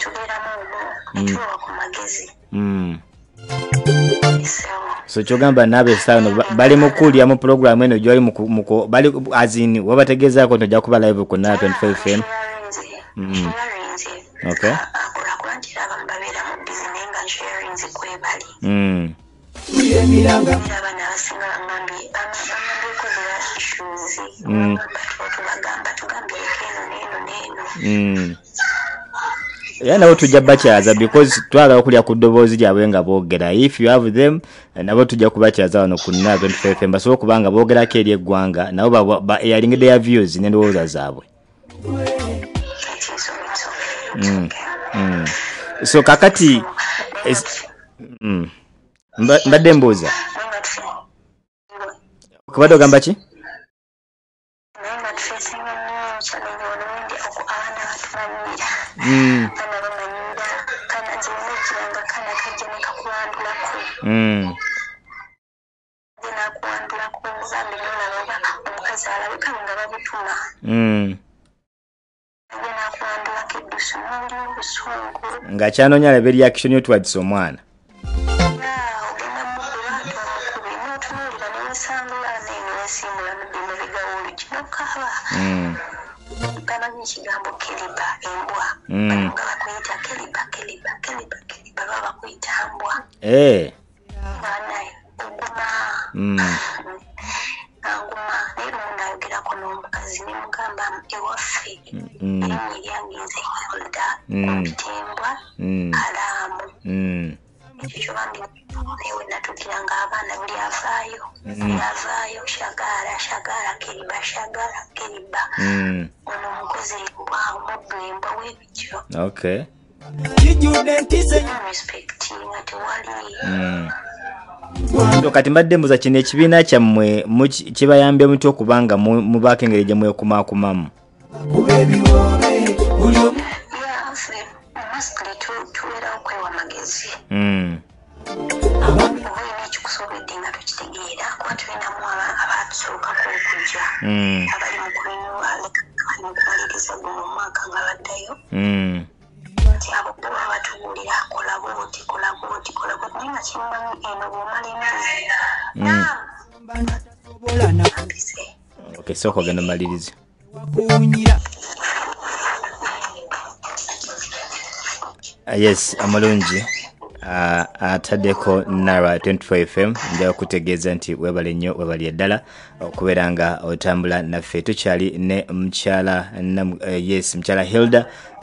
tubeeramu olwo netubawa ku magezi Mm. so kyogamba naabe saano bali mukuulya mu puroguramu eno muku- bali azini wabategezaako nti ojja kuba live ku na 25 fm Akulakuba nti era abamu babeera mu bizi naye nga nsharinzi kwebali era abaana abasinga bangambye bamambyeko their issues tubagamba tugambye leka eno neeno neeno era nabo tujja bakyaza because twagala okulya ku ddoboozi lyabwe nga boogera. If you have them nabo tujja kubakyaza wano ku na 25 fm basobole okuba nga boogerako eri eggwanga nabo airing their views n'endowooza zaabwe so kakati mm. Mba- mbadde mbuuza kubadde ogamba ki Mm. Mm. nakuwandulako zambi nolaba oba omukazi alabika nga babutuma neeno wesiimula mudde mubigawolu kinokaaba Mm. bamanyi ekigambo keliba embwa nga bakuyita keliba keliba keliba keliba baba bakuyita mbwa banaye oguma Mm. anguma naye lumu nayogerako n'omukazi nemugamba ewaffe Mm. erimu eryange nze holda Mm. ompitembwa Mm. alaamu Mm. ekyo kyobambi newe natuukira nga abaana buli avaayo buli avaayo shagaala shagaala keriba shagaala keriba Mm. ono omukozi embwa omuddu embwa webityo okay kijjudde Mm. so kati mbadde mbuza kino ekibiina kyammwe kibayambye mutya okuba nga mu- mubaako engeri gye mwekumakumamu kuba ebiwoobe buli omu yaffe masikili tubeerawo kwewa magezi Mm. oba olina ekikusobedde nga tukitegeera kuba tulinamu aba- abatusookako okujja abali mu kumaliriza guno omwaka nga baddayo. Nti abo bo baba batubuulira kola booti kola booti kola booti naye nga kimanyi eno bwomala mpise okay sooka ogenda nakuwunyira Ah, yes amulungi Ah, ataddeko nara 24 fm nja okutegeeza nti webale nnyo webali eddala okubeera nga otambula naffe tukyali ne mukyala yes mukyala hilda ah,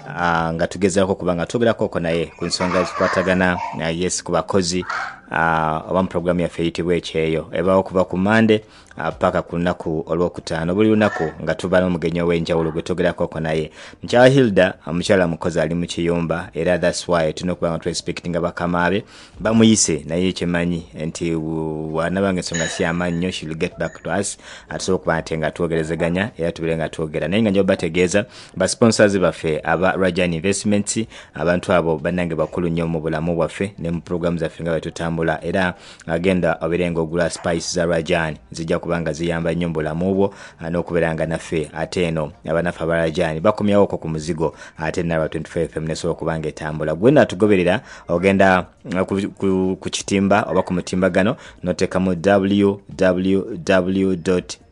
nga tugezaako okuba nga twogerakoko naye ku nsonga zikwatagana ah, yes ku bakozi ah, oba mu puroguramu yaffe eyitibwa ekyeyo ebaawo okuva ku mande ah, paka ku lunaku olwokutaano. Buli lunaku nga tuba n'omugenyi ow'enjawulo gwe twogerakoko naye. Mukyala hilda omukyala mukozi ali mu kiyumba era thats why tulina okuba nga turespectinga bakama be. Bamuyise naye kyemanyi nti wanabanga ensonga siyama nnyo shil get back to us. Atusobola okuba nti nga twogerezeganya era tubere nga twogera. Naye nga nja bategeeza basponsors baffe aba rajan investments abantu abo bannange bakulu nnyo mu bulamu bwaffe ne mu programu zaffe nga bwetutambula era agenda obeere ng'ogula spice za rajani zijja kubanga ziyamba nnyo mubo bwo ah, n'okubeera nga naffe ate eno abanaffe aba rajan. Bakomyawoko ku muzigo ate nalwa 25 fm nesobola okuba nga etambula. Gwe natugoberera ogenda ah, ku, kitimba oba ku mutimbagano noteekamu www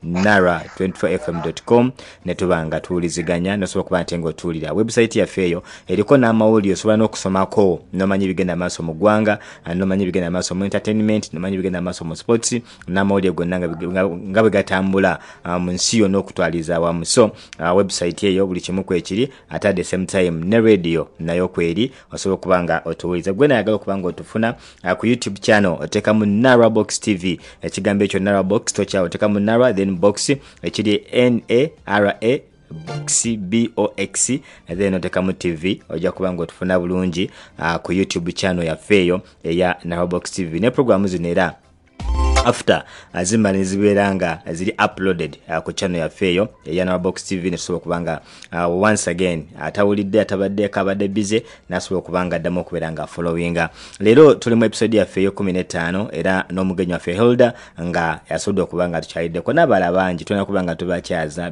nara 24fm.com netuba nga tuwuliziganya nosobola okuba nti ngaotuwulira webusaiti yaffe eyo eriko n'amawulire osobola n'okusomako nomanyi ebigenda maaso mu ggwanga ah, nomanyi ebigenda maaso mu entertainment nomanyi bigenda maaso mu sports n'amawulire gonna nga bwe gatambula ah, mu nsi yonna okutwaliza awamu. So ah, website eyo buli kimu kwekiri ate at the same time ne radio nayo kweri osobola okuba nga otuwuliza gwe nayagala okuba nga otufuna ah, ku youtube channel oteekamu nara box tv ekigambo ekyo nara box tokyawo oteekamu nara then box ekiri nara box then otekamu tv ojja kuba nga otufuna bulungi uh, ku youtube channel yaffe eyo eya narabox tv ne programu zino era after zimba zimala nezibeera nga ziri uploaded uh, ku channel yaffe eyo yana box tv netusobola okuba nga uh, once again atawulidde atabaddeko abadde bize nasobola kubanga damo okubeera nga followinga leero tuli mu episode yaffe ey'ekumi n'etaano era n'omugenyi waffe hilda nga yasobodde okuba nga tukyaliddeko. N'abala bangi tulina kuba nga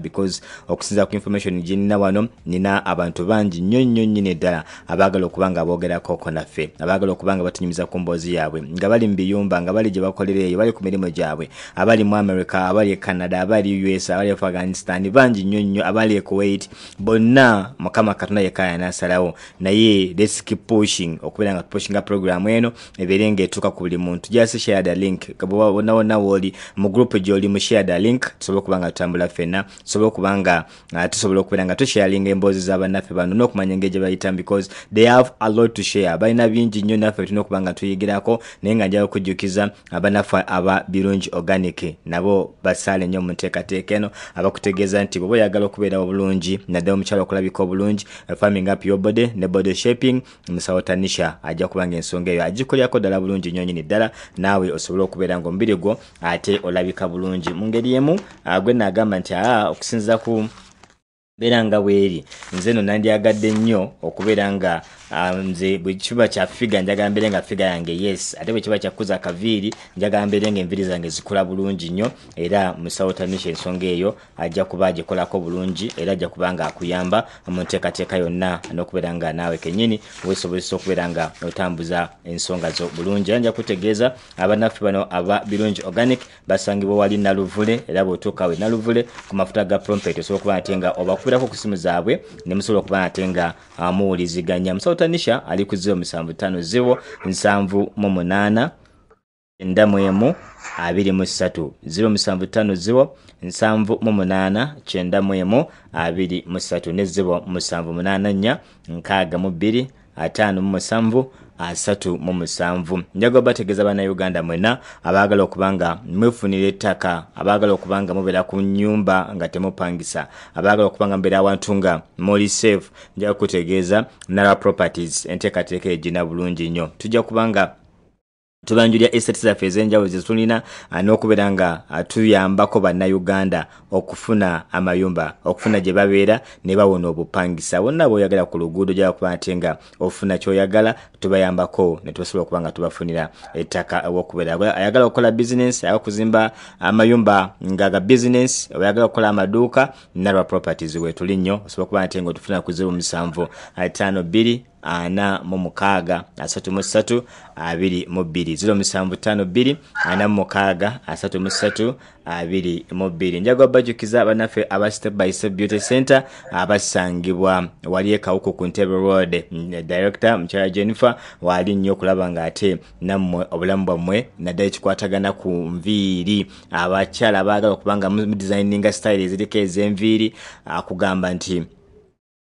because okusinza ku information gyenina wano nina abantu bangi nnyo nnyo nnyini ddala abaagala okuba nga boogerakoko naffe abaagala okuba nga batunyumiza ku mboozi yaabwe nga bali mu biyumba nga bali gye bakolera bali ku mirimu gyabwe abali mu america abali e canada abali us abali e afghanistan bangi nnyo nnyo abali e kuwait. Bonna mukama katonda yekka yanasalawo naye let's keep pushing. Okubeera nga tupushinga program eno ebeere ngaetuuka ku buli muntu. Just share the link. Wonna wonna wooli mu group gy'oli mu share the link. Tusobole okuba nga tutambula ffenna. Tusobole okuba nga tusobola okubeera nga tusharinga emboozi z'abannaffe bano n'okumanya engeri gye bayitamu because they have a lot to share. Balina bingi nnyo naffe tulina okuba nga tuyigirako naye nga njala okujjukiza abannaffe aba birungi organic nabo basaale nnyo mu nteekateeka eno abakutegeeza nti bw'oba oyagala okubeerawo bulungi naddala omukyalo okulabika obulungi farming up your body ne body shaping musawo tanisha ajja kuba nga ensonga eyo agikolyako ddala bulungi nnyo nyini ddala naawe osobole okubeera nga omubiri gwo ate olabika bulungi. Mu ngeri emu gwe naagamba nti aa okusinza ku beera nga bweri. Nze no nandyagadde nnyo okubeera nga nze bwe kiba kya figa njagala mbeere nga figa yange yes. Ate bwe kiba kyakuza akaviiri njagala mbeere nga enviiri zange zikola bulungi nnyo era musawo tanisha ensonga eyo ajja kuba agikolako bulungi era ajja kuba nga akuyamba mu nteekateeka yonna n'okubeera nga naawe kennyini weesobozesa okubeera nga otambuza ensonga zo bulungi. Era nja kutegeeza abannaffe bano aba birungi organic basangibwa wali naluvule era bw'otuuka we naluvule ku mafuta ga prompet osobola okuba nate nga obakubirako ku simu zaabwe ne musobola okuba nate nga ah, muwuliziganya. Musawo tanisha ali ku 0750 nsanvu mu munaana kyenda mu emu abiri mu ssatu 0750 nsanvu mu munaana kyenda mu emu abiri mu ssatu ne 0 musanvu munaana nnya nkaaga mu bbiri ataano mu musanvu asatu mu musanvu. Njagala bategeeza bannayuganda mwena abaagala okuba nga mwefunira ettaka abaagala okuba nga mubeera ku nyumba nga temupangisa abaagala okuba nga mubeera awantu nga muli safe. Njaga kutegeeza nara properties enteekateeka egina bulungi nnyo. Tujja kuba nga tubanjulya estate zaffe ez'enjawulo zetulina ah, n'okubeera nga ah, tuyambako bannayuganda okufuna amayumba okufuna gye babeera ne bawona obupangisa. Bonna bweoyagala ku luguudo gyala kuba nate nga ofuna kyoyagala tubayambako ne tubasobola okuba nga tubafunira ettaka ew'okubeera ayagala okukola bizinesi ayagala okuzimba amayumba nga ga bizinesi oba ayagala okukola amaduuka nalwa properties wetuli nnyo. Osobola okuba nate nga otufuna ku 07 5 2 ana mu mukaaga asatu mu ssatu abiri mu bbiri. Ziro musanvu ttaano bbiri ana mu mukaaga asatu mu ssatu abiri mu bbiri. Njagala bajjukiza bannaffe aba step by step beauty center abasangibwa wali ekawuku ku ntebe road. Director mukyala jennifer waali nnyo okulaba nga ate nammwe obulamu bwammwe naddala ekikwatagana ku nviiri. Abakyala abaagala okuba nga mudesigninga style eziriko ez'enviiri akugamba nti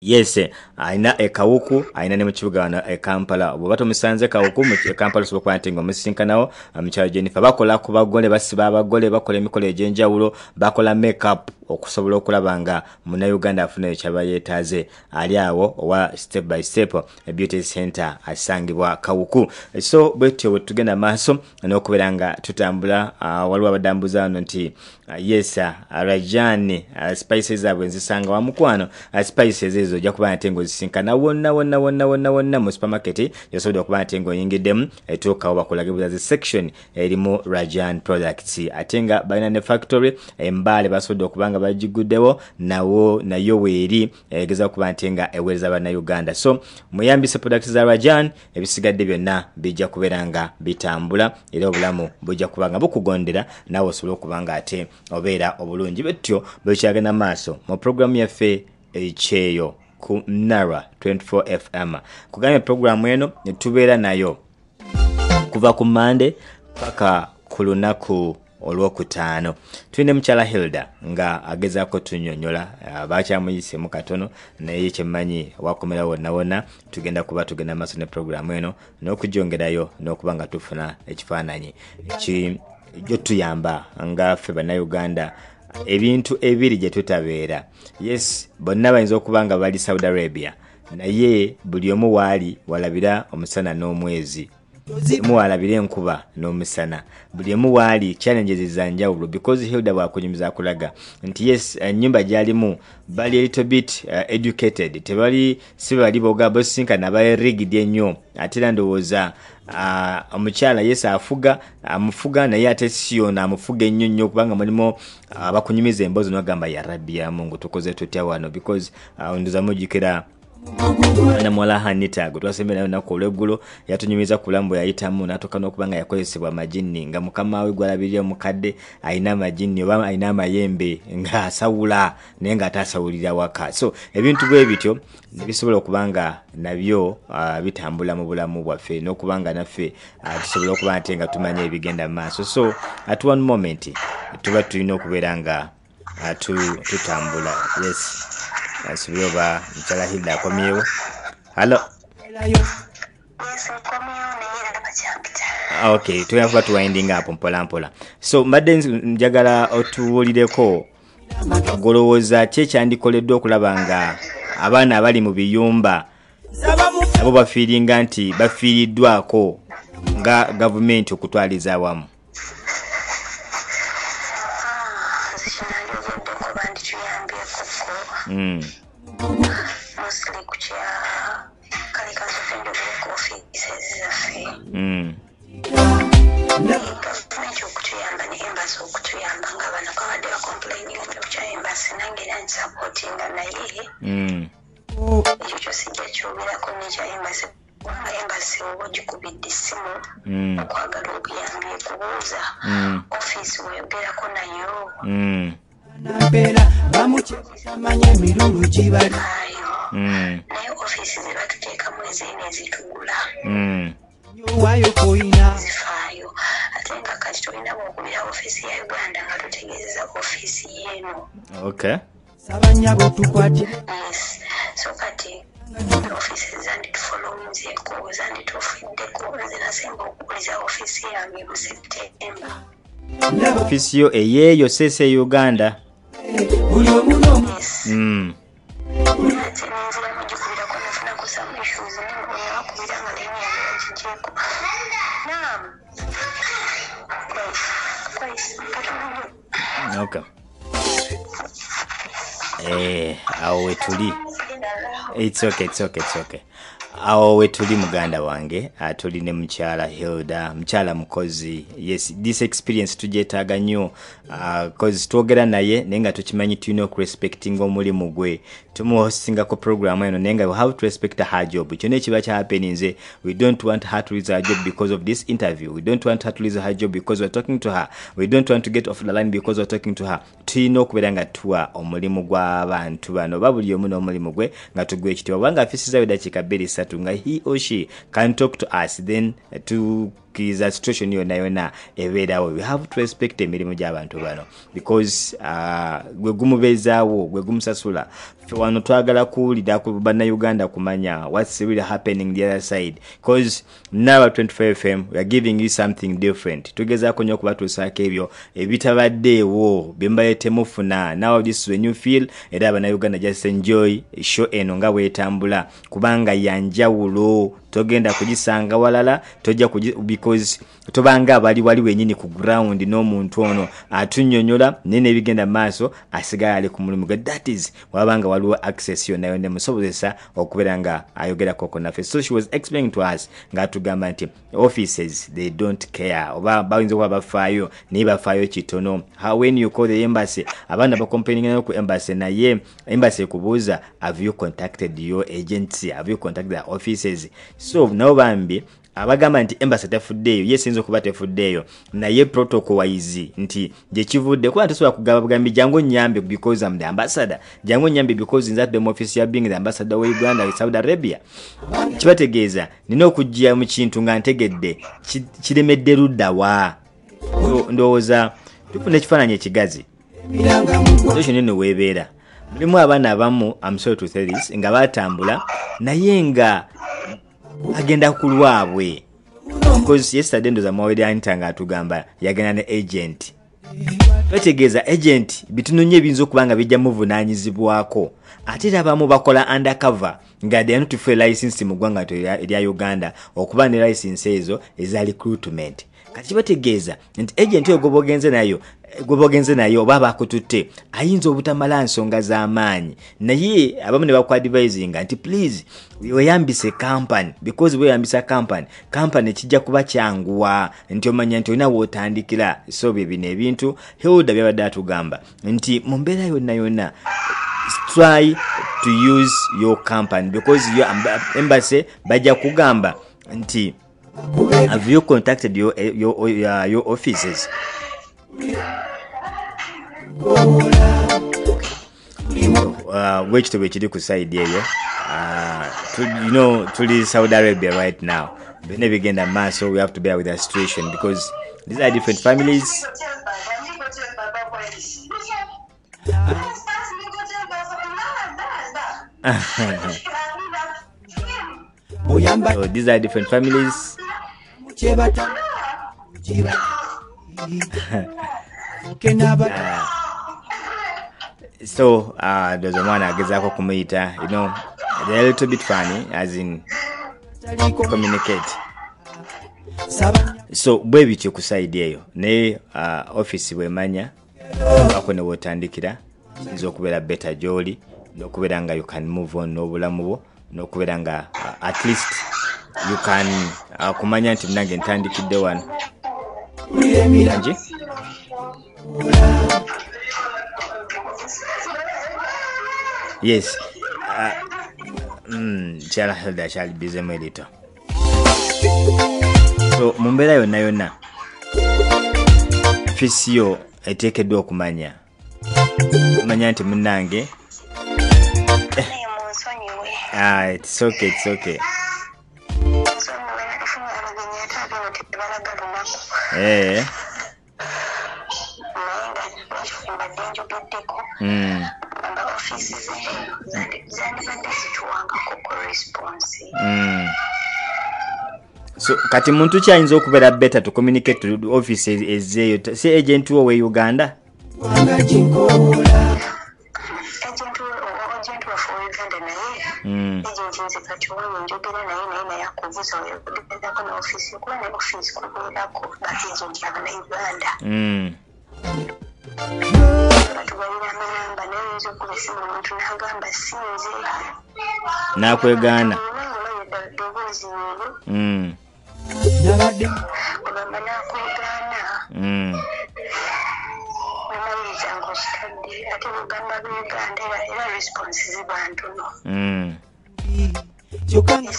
yes alina ekawuku alina ne mukibuga wano ekampala bwoba tomusanze kawuku ekampala osobola nti nga omusisinkanawo mukyalo jennifer bakola ku bagole basiba abagole bakola emikolo egy'enjawulo bakola makeup okusobola okulaba nga munnayuganda afuna ekyo kyaba yeetaaze. Ali awo owa step by step beauty center asangibwa kawuku. So bwetyo bwe tugenda maaso n'okubeera nga tutambula ah, waliwo abadambuza wano nti ah, yes ah, rajani ah, spices zaabwe nzisanga wa mukwano ah, spices ezo ojja kuba nate ngaozisinkana wonna wonna wonna wonna wonna mu supermarket yosobodde okuba nate ngaoyingiddemu etuukawo bakulage buzazi section erimu rajan products. Ate nga balina ne factory embaale basobodde okuba nga bagiguddewo nawo nayo weeri egeza okuba nte nga eweereza bannayuganda. So mweyambise products za rajan ebisigadde byonna bijja kubeera nga bitambula era obulamu bujja kuba nga bukugondera naawe osobole okuba nga ate obeera obulungi. Betyo bwekyagenda maaso mu programu yaffe ekyeyo ku nara 24 fm kugambye programu eno netubeera nayo kuva ku mande paka ku lunaku olwokutaano. Tulina mukyala hilda nga agezaako tunyonyola ah, bakyamuyisemu katono naye kyemmanyi wakomera wonna wonna tugenda kuba tugenda maaso ne puroguramu eno n'okujongerayo n'okuba nga tufuna ekifaananyi ki- gyotuyamba nga ffe bannayuganda ebintu ebiri gye tutabeera. Yes bonna bayinza okuba nga bali saudi arabia. Naye buli omu waali walabira omusana n'omwezi. Emu walabira enkuba n'omusana. Buli emu waali challenges za njawulo because hilda bwakunyumiza kulaga nti yes ennyumba gyalimu bali little bit uh, educated. Tebali si bali boga bosinkana bali rigid ennyo ate era ndowooza uh, omukyala yes afuga amufuga naye ate siyona amufuga ennyo nnyo kubanga mulimu abakunyumiza emboozi nogamba ya rabbi ya mungu tukoze tutya wano? Because uh, ndoza mujjukira na muwala hanita gwe twasembera nayo naku olweggulo yatunyumiza ku bulamu bwe yayitamu n'atuuka n'okuba nga yakozesebwa amajinni nga mukama we gwalabirira omukadde alina amajinni oba alina amayembe ng'asawula naye ng'ate asawulira waka. So ebintu bwe bityo bisobola okuba nga nabyo ah, bitambula mu bulamu bwaffe n'okuba nga naffe ah, tusobola okuba nate nga tumanya ebigenda mu maaso. So at one moment tuba tulina okubeera nga ah, tu- tutambula. Yes nsubire oba mukyala hilda akomyewo hallo bakyapita ok tuyina kuba tuwindinga apo mpola mpola. So mbadde njagala otuwulireko. Golowooza ki ekyandikoleddwa okulaba nga abaana abali mu biyumba. Nabo bafiiringa nti bafiiriddwako nga gavumenti okutwaliza awamu mostly ku kya kale kazofe njogere ku ofiises zaffe mm, gavumenti okutuyamba ne embasi okutuyamba nga bano kabadde bakomplaininga mu kya embasi nange era nsapootinga naye ekyo kyosijja kyogirako nekya embasi kubanga embasi oba ogikubidde essimu okwagala okuyambi ekubuuza ofiisi weyogerako nayo mm, nampeera bamukyamanya emirulu gibali. Ayo mm, naye ofiisi ze batuteekamu ezeena ezitugula. Mm. waayo koyina zifaayo. Ate nga kati tolina bwokubira ofiisi ya uganda nga tutegeezeza ofiisi yeeno ok. Sabanyabo tukwatire so kati ofiisi zanditufolowinzeeko zanditufiddeko nze nasemba okubuliza ofiisi yange mu septemba ofiisi yo eyeeyo seese uganda mm. Okay. Eh, wetuli. It's okay, it's okay, it's okay awo wetuli muganda wange ah, tuli ne mukyala hilda mukyala mukozi yes this experience tugyetaaga nnyo kozi cause twogera naye naye nga tukimanyi tulina okurespectinga omulimu gwe. Tumuhostingako programu eno naye nga we have to respect her job. Kyona ekiba kyahappeninze we don't want her to lose her job because of this interview. We don't want her to lose her job because we're talking to her. We don't want to get off the line because we're talking to her. Tulina okubeera nga tuwa omulimu gw'abantu bano. Oba buli omu n'omulimu gwe nga tugwa ekitibwa kubanga afisizayo dakiika bbiri ssatu nga he or she can talk to us then tukiriza situation yonna yonna ebeerawo. We have to respect emirimu gy'abantu bano. Because uh, gwe gumubeezaawo gwe gumusasula wano twagala kuwulira ku bannayuganda kumanya what's really happening the other side. Because naba 25 fm we are giving you something different. Tugezaako nnyo okubatuusaako ebyo ebitabaddeewo bye mbaye temufuna. Now this is a new feel era abannayuganda just enjoy show eno nga bwetambula. Kubanga yanjawulo togenda kugisanga walala tojja because tobanga abali wali wenyini ku ground n'omuntu ono. Atunyonyola naye nebigenda mu maaso asigala ali ku mulimu gwe. That is wabanga waliwo access yonna yonna emusobozesa okubeera nga ayogerakoko naffe so she was explaining to us ng'atugamba nti offices they don't care. Oba bayinza okuba bafaayo naye bafaayo kitono. When you call the embassy abaana bacompaininga ku embassy naye embassy ekubuuza have you contacted your agency? Have you contacted the offices so nabo bambi abagamba nti embasi tefuddeeyo ye siyinza okuba tefuddeeyo. Naye protocol wise nti gyekivudde kuba tesobola kugaba bugambi jangu onyambe because am the ambassador. Jangu onyambe because atudde mu office ya being the ambassador wa uganda saudi arabia. Kibategeeza nina okujja mu kintu nga ntegedde ki- kiremedde luddawa ndowooza tufuna ekifaananyi ekigazi. Ekyo nene weebeera. Mulimu abaana abamu I'm sorry to say this nga batambula naye nga agenda ku lwabwe. Because yesterday ndoza mwawere anita nga atugamba yagenda ne agent. Twetegeeza agent bitundu nnyo ebiyinza okuba nga bijja muvunanyizibwako ate era abamu bakola undercover nga they are not license mu ggwanga erya uganda okuba ne license ezo eza recruitment kati kibategeeza nti agent oyo gwoba ogenze nayo gwoba ogenze naye oba bakututte ayinza obutamala nsonga z'amaanyi. Naye abamu ne bakuadvisinga nti please weyambise kampany because weyambisa kampany kampany kijja kuba kyanguwa. Nti omanya nti olina wootandikira so bye bino ebintu hilda byabadde atugamba nti mu mbeera yonna yonna try to use your company because your amb- embassy bajja kugamba nti have you contacted your, your, your, offices? Uh, which wekitabo ekiri ku side eyo uh, you know tuli saudi arabia right now. Byonna bigenda mu maaso we have to bear with the situation because these are different families. So these are different families kyebata kiba kenaba. So uh, there's omwana agezaako kumuyita you know they're a little bit funny as in communicate. So bwe bityo ku side eyo naye uh, office bwemanya ako ne wootandikira kiyinza okubeera beta gyoli n'okubeera nga you can move on n'obulamu bwo n'okubeera nga uh, at least you can uh, kumanya nti nange ntandikidde wano. Angi? yes. Uh, kyala hilda kyali bizemu erito so mu mbeera yonna yonna fisi yo eteekeddwa okumanya. Omanya nti munsonyiwe ah, it's okay, it's okay. Naye nga lwaki mbadde njogeddeko nga ofiisi ze zandi- zandibadde zituwangako corresponse so kati muntu kyayinza okubeera beta to communicate to office ezeeyo? Si agent wo we uganda wanga kinkowola agent agent waffe wa uganda naye Mm. agent nze kati wange njogera naye naye naye akubuza oyokuliperako ne ofiisi kuba ne ofiisi kubeerako ba agent abana uganda Mm. batubalira amanamba naye oyinza okuba esimu omuntu n'agamba sinze N'akwegaana. ddoboozi Mm. nabadde ogamba n'akwegaana Nga okitadde ate bugamba b'uganda era era response ziba ntono Mm. nga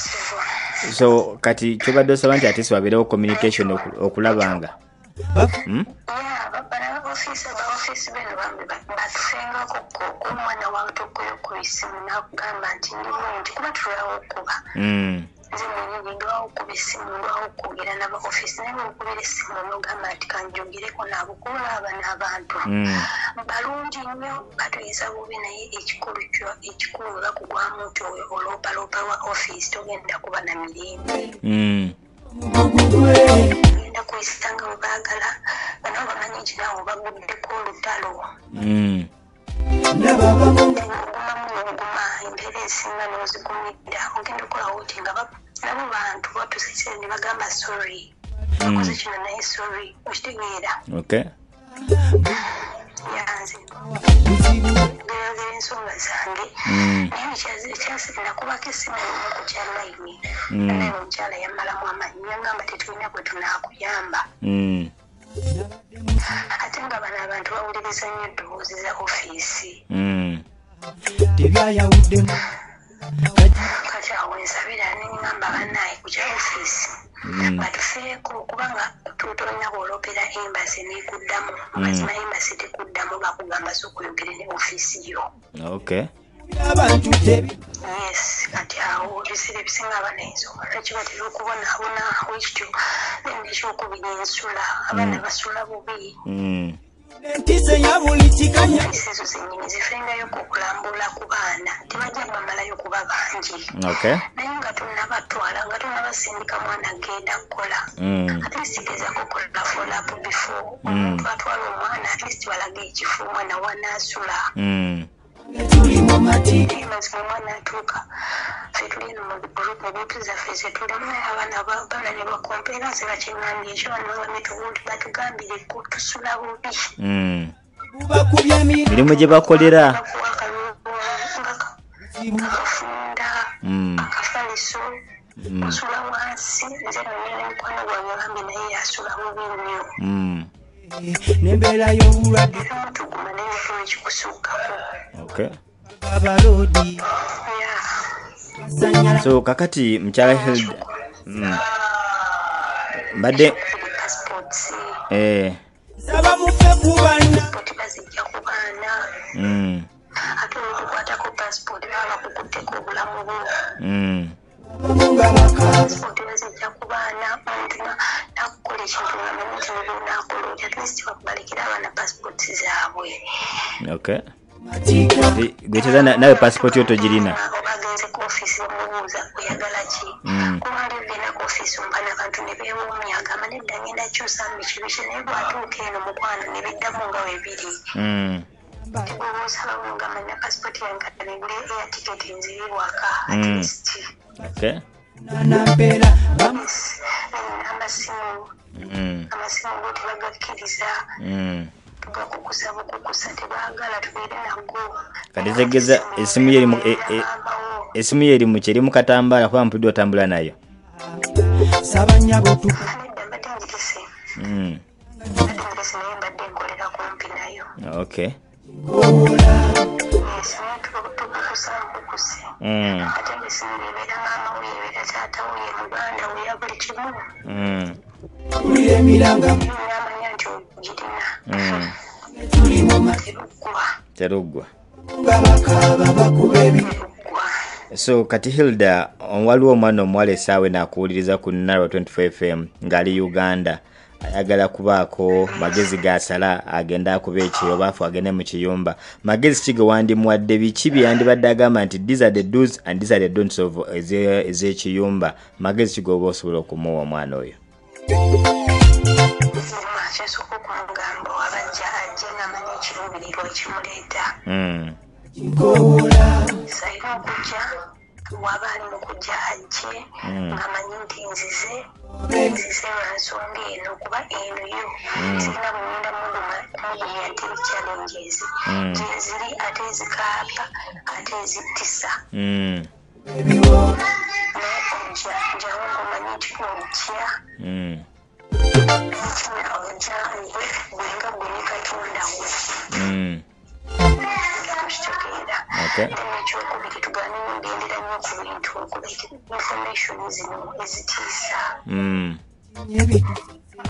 so kati kyobadde osaba nti ate siwabeerewo communication oku- okulabanga? Bafu Mm? ya babala ofiisi abaofiisi beno batufengako ku omwana watokoyo ku isimu nakugamba nti ndi bulungi kuba tulwawo okuba Mm. mwenyini ndwawo okuba esimu ndwawo okwogera n'abaofiisi naye bwokubira esimu nogamba nti kanjogereko nabo kubaaba n'abantu Mm. balungi nnyo batuyisa bubi naye ekikulu kyo- ekikulu bakugwamu nti oyo olopalopa wa ofiisi togenda kuba na mirembe Mm. genda kuyisanga bwe baagala banabo bamanyi nti naawe baguddeko olutalo Mm. embeera esinga n'ozigumira ogenda okolawo oti nga nabo bantu batusise ne bagamba sorry okoze kino naye sorry okitegeera yanze geragera ensonga zange Mm. naye ekyazi- ekyasigala kubako essimu emu ku kya layini Mm. naye omukyala yammalamu amanyi yagamba tetulina gwe tunaakuyamba Mm. ate nga bano abantu bawuliriza nnyo eddoboozi za ofiisi. Hmm. Tebyayawuddemu kati awo ensabira neŋŋamba banaaye ku kya ofiisi? Hmm. Batufeeko kubanga tutolina bwolopera embasi nekuddamu. Mazima embasi tekuddamu bakugamba so okweyogere ne ofiisi yo. Okay. Kati awo ebiseera ebisinga abanayinza olwaki batera okubonaabona wekityo nekyokubiri ensula abaana basula bubi mm. empisa ya buli kikanya poliisi ezo zenyini zifengayoku okulambula ku baana tebajja bamalayo kuba bangi okay. Naye nga tonabatwala nga tonabasindika mwana agenda kukola. Mm. at least gezaako okukola folapu before. Mm. omuntu atwala omwana at least balaga ekifo omwana wanaasula Mm. Tuli mu naye mazima omwana atuuka fe tuli eno mu gurupu ebitu zaffe zetulimu abaana ba- baana ne bakompeera nze bakingambye ekyo tubundi batugambire ko tusula bubi mirimu gye bakolera Mm. akafaliso osula wansi nze nonyera mukwano gwange bambi naye yasula bubi nnyo. N'embeera y'obulwadde naye waliwo ekikusuukako okay abaloodi so kakati mukyala hilda mm. mbadde eh. saba mufe ku passport bazijja ku baana mm. ate olukukwatako passport baba bakukutteko obulamu bwo Mm. abamu nga bakaaba passport bazijja ku baana omuntu na- nakukola ekintu nga manyi nti nibyonakola oti at least bakubalekera abaana passport zaabwe okay matiga gweteza nawe passport yo togirina oba agenze ku ofiisi bamubuuza oyagala ki Mm. kubali ogenda ku ofiisi ompana abantu ne beewuumya agamba nedda ngenda kyusamu bikibiki naye bwatuuka eno mukwano ne biddamu nga weebiri Tibwobuuza babungamba nina passport yange negule air ticket nziri waka at Mm. amasimu Mm. amasimu go tebagakkiriza Mm. tugakukusa bukukusa tebaagala tubeere nago Kati tegeza esimu ye eri mu- e- e- eri mu kyeri mu katambaala kuba mpulidde otambula nayo? Mm. nayo. Okay ate ngesimu ebeera maama we ebeera taata we ye muganda we ya buli kimu tulira emiranga namanya nti ogirina teruggwa teruggwa so kati hilda waliwo omwana omuwala esaawe nakuwuliriza ku narwa 24 fm ng'ali uganda ayagala kubaako magezi gasala agenda akuba ekiro baafu agende mu kiyumba. Magezi ki ge wandimuwadde biki? Bye yandibadde agamba nti these are the do's and these are the don'ts of eze- ez'ekiyumba magezi ki goba osobola okumuwa omwana oyo. Zima kyesooka okumugamba wabajja ajje ng'amanyi ekiruubirirwa ekimuleeta sayina okujja waba ali mu kujja ajje ng'amanyi nti nzize nzize lwansonga eno kuba eno yo. Sirina bwengenda kumugumya nti challenges gyeziri ate ate ezittisa Mm. naye ojja njawo ng'omanyi nti ojja Mm. ekina ojja gwe gwenga gwe ne katonda we Mm. Tukitegeera ku bintu information zino ezitiisa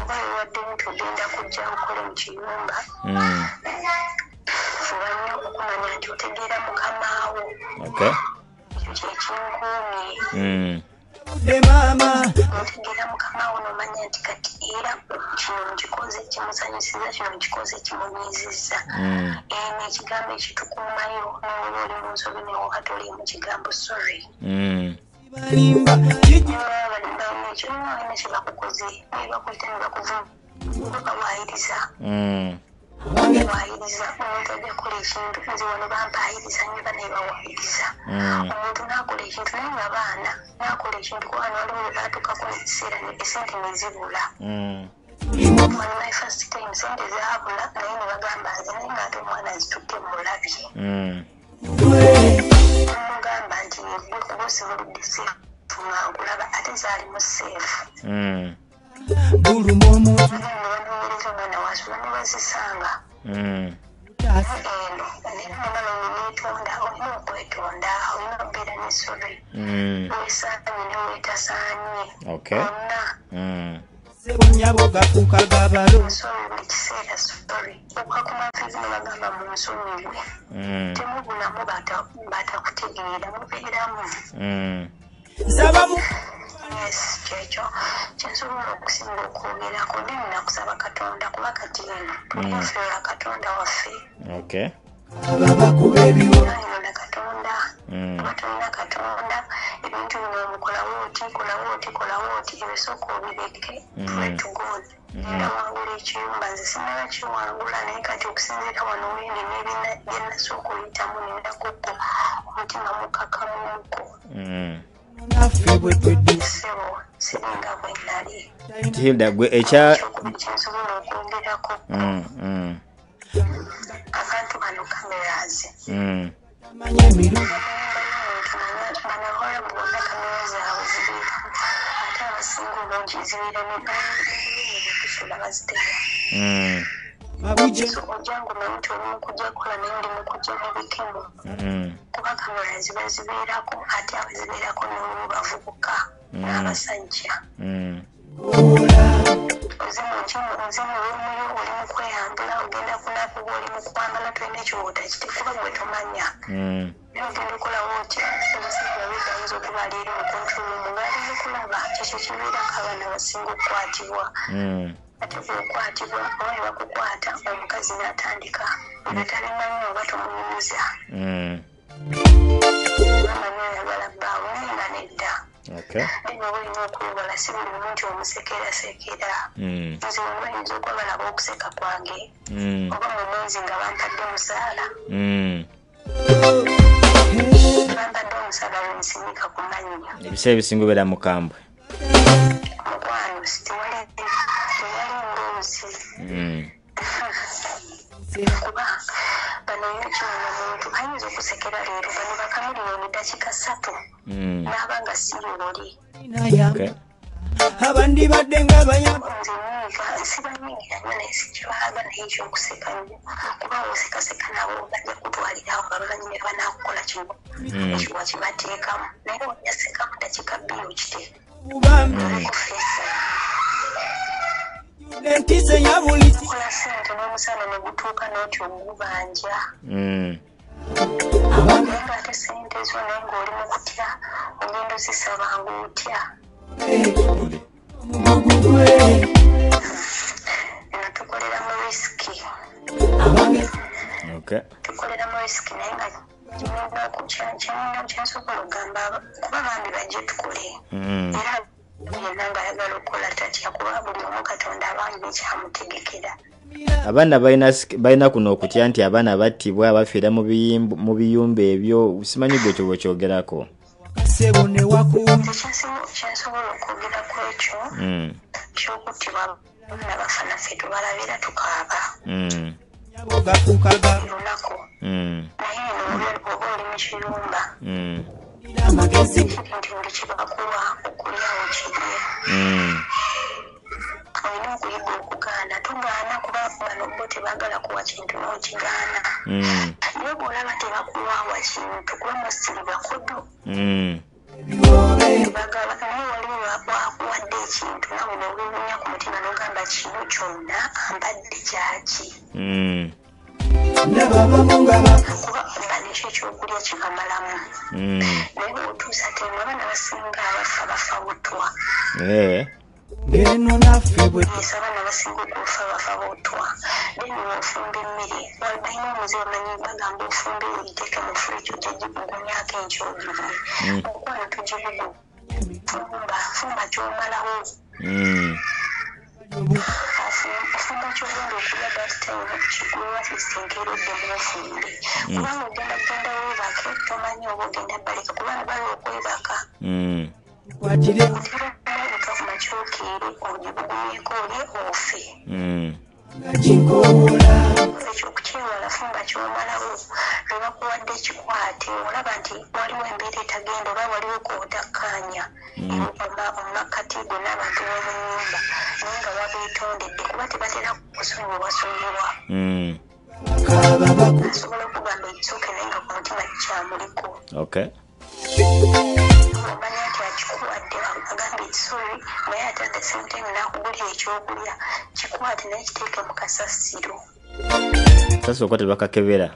oba ewadde nti ogenda kujja okole mu kiyumba fuba nnyo okumanya nti otegeera ekyo kyekinkuumye Mm. de maama otegeera mukamaawo nomanya nti kati era kino nkikoze kimusanyusiza kino nkikoze kimunyiizizza Mm. eno ekigambo ekitukuumayo nowola oli mu nsobi newoba toli mu kigambo sorry Mm. ekyo nina kyebakukoze nebakwita nebakuvuma babayiriza Mm. Bayiriza omuntu ajja kukola ekintu nze wano bampayiriza nyoba naye bawayiriza Mm. omuntu nakola ekintu naye nga baana nakola ekintu kubana waliwo webatuukako nekiseera esente nezibula Mm. wano my first time sente zabula naye nebagamba nze naye ngaate omwana zitutte mulabye Mm. mugamba nti gwe seefu nga nkulaba ate zaalimu seefu Mm. Buluma omuntu bazisanga Mm. eno nemala neneetonda olina okwetonda olina okubeera nesore Mm. weesaanye neweetasaanye Okay. onna Mm. sebunyabo gakukagabalo nsonyi buli kiseera sori okwakuma mfizi ne bagamba mu nsonyiwe Mm. temubulamu bata- batakutegeera mubeeramu Mm. nsaba mu yes kyekyo kyensobola okusinga okwogerako ndi nina kusaba katonda kuba kati eno tuliyafeera katonda waffe. Nayona katonda. Kuba tolina katonda. Ebintu bino omukolawo oti kolawo oti kolawo oti. Ebisooka obireke pray to god genda wangula ekiyumba nze sinaba kiwangula naye kati okusinziira wano wendi n'ebina byenasooka oyitamu nenakokko omutima mukakamuko Naffe bwe nali hilda gwe ekya abantu bano cameras manya emirundi banahola bwonna kamera zaabwe zibiiku ate abasinga obungi zibeera nekusula bazitega Mm, mabuje so ojangu omanyi nti oli mukujja kukola naye oli mukujja mu bikemo mm, kuba kamera ziba zibeerako ate abazibeerako n'olumu bavubuka n'abasajja mm. ozimu nkimu ozimu olumuyo oli mu kweyambula ogenda kunakuba oli mu kwambala tolina ekiwoota kiti kuba gwe tomanya Mm, ogenda okolawo otya omusajja wegayinza okuba ali eri mu kontrolumu ng'alina kulaba kyekyo kibeerako abaana basinga okukwatibwa mm. Ate bwokwatibwa oba bakukwata omukazi n'atandika. Nga talimanyi oba tomunyumiza Mm. amanyi oyagala bbaawe naye nga nedda. Oba olina okwewala si buli muntu omusekerasekera Mm, nze oba oyinza okuba balaba okuseka kwange. Mm, oba mu mwezi nga bampadde musaala bampadde omusaala wensimika ku mannya ebiseera ebisinga obeera mukambwe Mm, kuba bano yokimanya muntu ayinza okusekera leero bano bakamiliyoni dakika ssatu naaba nga siyololi okay abandi badde nga bayamba nze nyiiga sibanyiigira nnyo naye sikibaga naye ekyokuseka nnyo kuba wosekaseka nabo bajja kutwalirawo nga bamanyi ne banaakukola kino ekiwa kibateekamu naye ojasekamu dakika bbiri okiteeka kubambi kufeesa entise ya buli kola sente n'omusana ne gutuuka n'oti ogubanja Mm, naye ng'ate sente zo naye ng'oli mu kutya ogenda ozisaba ng'otya mugugwe eno tukolera mu risiki abange okay tukolera mu risiki naye nga kyemina kyensobola okugamba kuba bambi bajje tukole Mm, era yenna ng'ayagala okukola tatya kuba buli omu katonda abangi bekyamutegekera abaana balina kuno okutya nti abaana battibwa bafiira mu biyumba ebyo. Simanyi gwe kyo bwekyogerako kyensobola okwogerako ekyo Mm, kyokuttibwa abaana bafa naffe tubalabira tukaaba mm, mm, naye eno oba- oli mu kiyumba mm, amagezi nti buli kibakuwa okulyawo kirye mm. olina okuyiga okugaana tugaana kuba bano bo tebaagala kuwa kintu n'okigaana Mm, naye bw'olaba tebakuwaawa kintu kuba musiri bakodo bagala naye waliwo bakuwadde ekintu nawe nolwewunya ku mutima n'ogamba kino kyonna ambadde kyaki? Mm, abamu kuba mba nekyo ekyokulya kibamalamu mm. naye bw'otuusa temu abaana basinga abafa bafa butwa. Eh, ng'eno naffe bwe esa abaana basinga okufa bafa butwa then ofumba emmere. Balina omuze bamanyi bagamba ofumba oyiteeke mu fridge ojja gigugunyako enkyobiri okwano tugibugu fumba fumba kyomalawo. Ofumba kyogenda okulya time kigulwa kisenkeredde mufumbe kubanga ogenda kugenda weebake tomanyi oba ogenda baleka kubanga bali okwebaka mm. kwatire otiraeka ku makyokeere ogibugumyeko oli ofe nga ginkoola ekyo okukyewala fumba kyomalawo lwe bakuwadde ekikwate olaba nti waliwo embeera etagenda oba waliwo kootakkaanya omumakati gonna abantu b'omunyumba naye nga babeetondedde kuba tebatera baku asobola okugamba ekisooke naye nga ku mutima kikyamuliko okay sorry naye ate same time nakugulira ekyokulya kikwate naye kiteeke mu kasasiro sasa okwa tebakakebera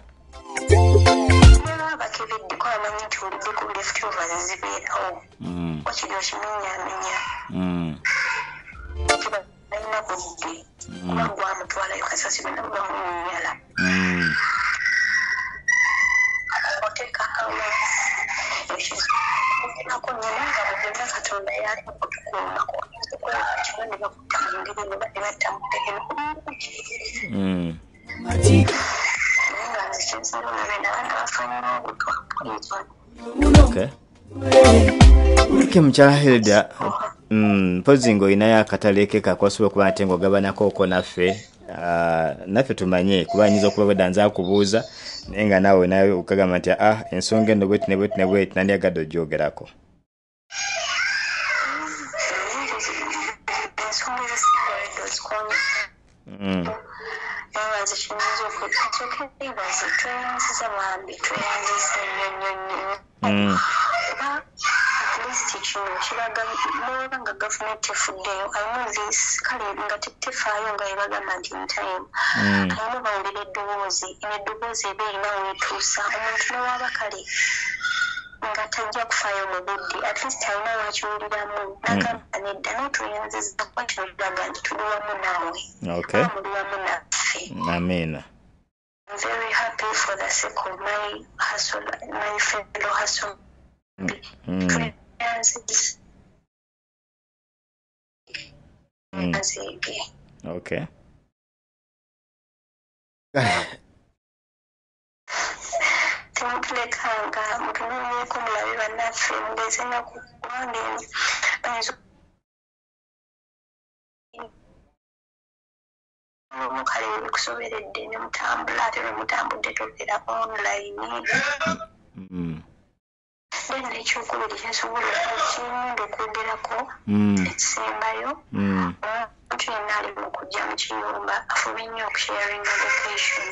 bakebeddeko amanyi nti olidde ku leftovers zibeerawo Mm, wakiri okimenyaamenya balina budde kuba gwamutwalayo kasasiro nabo bamunyala mm. nyina nga bugenda katonda yali okutukuumako kiba ne bakutta mu ngeri eno badde batta mu tegeno Mm. naye nga nze kyensinga olabe nabaana bafaanana obutwa Okay. Okay, mukyala Hilda mm, mpozi ng'olinayo akatale ke kakosobola okuba nate ng'ogabanako oko naffe naffe tumanye kuba ayinza okuba bwedda nze akubuuza naye nga naawe nawe okagamba nti ah ensonga eno bweti ne bweti ne bweti nandyagadde ogyogerako. Mm, ebaze kiyinza okusoka ebaze tweyanziza bambi tweyanziza nnyo nnyo nnyo mm, kuba atleast kino kiraga noba nga gavumenti efuddeyo ayina this kale nga tetefaayo nga ebagamba nti in time mm, ayina bawulira eddoboozi eno eddoboozi eba erina weetuusa omuntu newaaba kale nga tajja kufaayo mu budde at least alina wakiwuliramu nagamba nedda notweyanziza kuba kino kiraga nti tuli wamu naawe okay. Muli wamu naffe I'm very happy for the sake of my hustle, my fellow hustle. Mm, mm, okay temutulekanga mutunuulireko mulabe bannaffe mugezenya ku kubanga eno bayinza omu kale bikusoberedde ne mutambula ate lwe mutambudde tobeera online Mm, then ekyokubiri kyensobola kirinda okwogerako mm, ekisembayo mm, omuntu yenna ali mu kujja mu kiyumba afube nnyo okusharinga location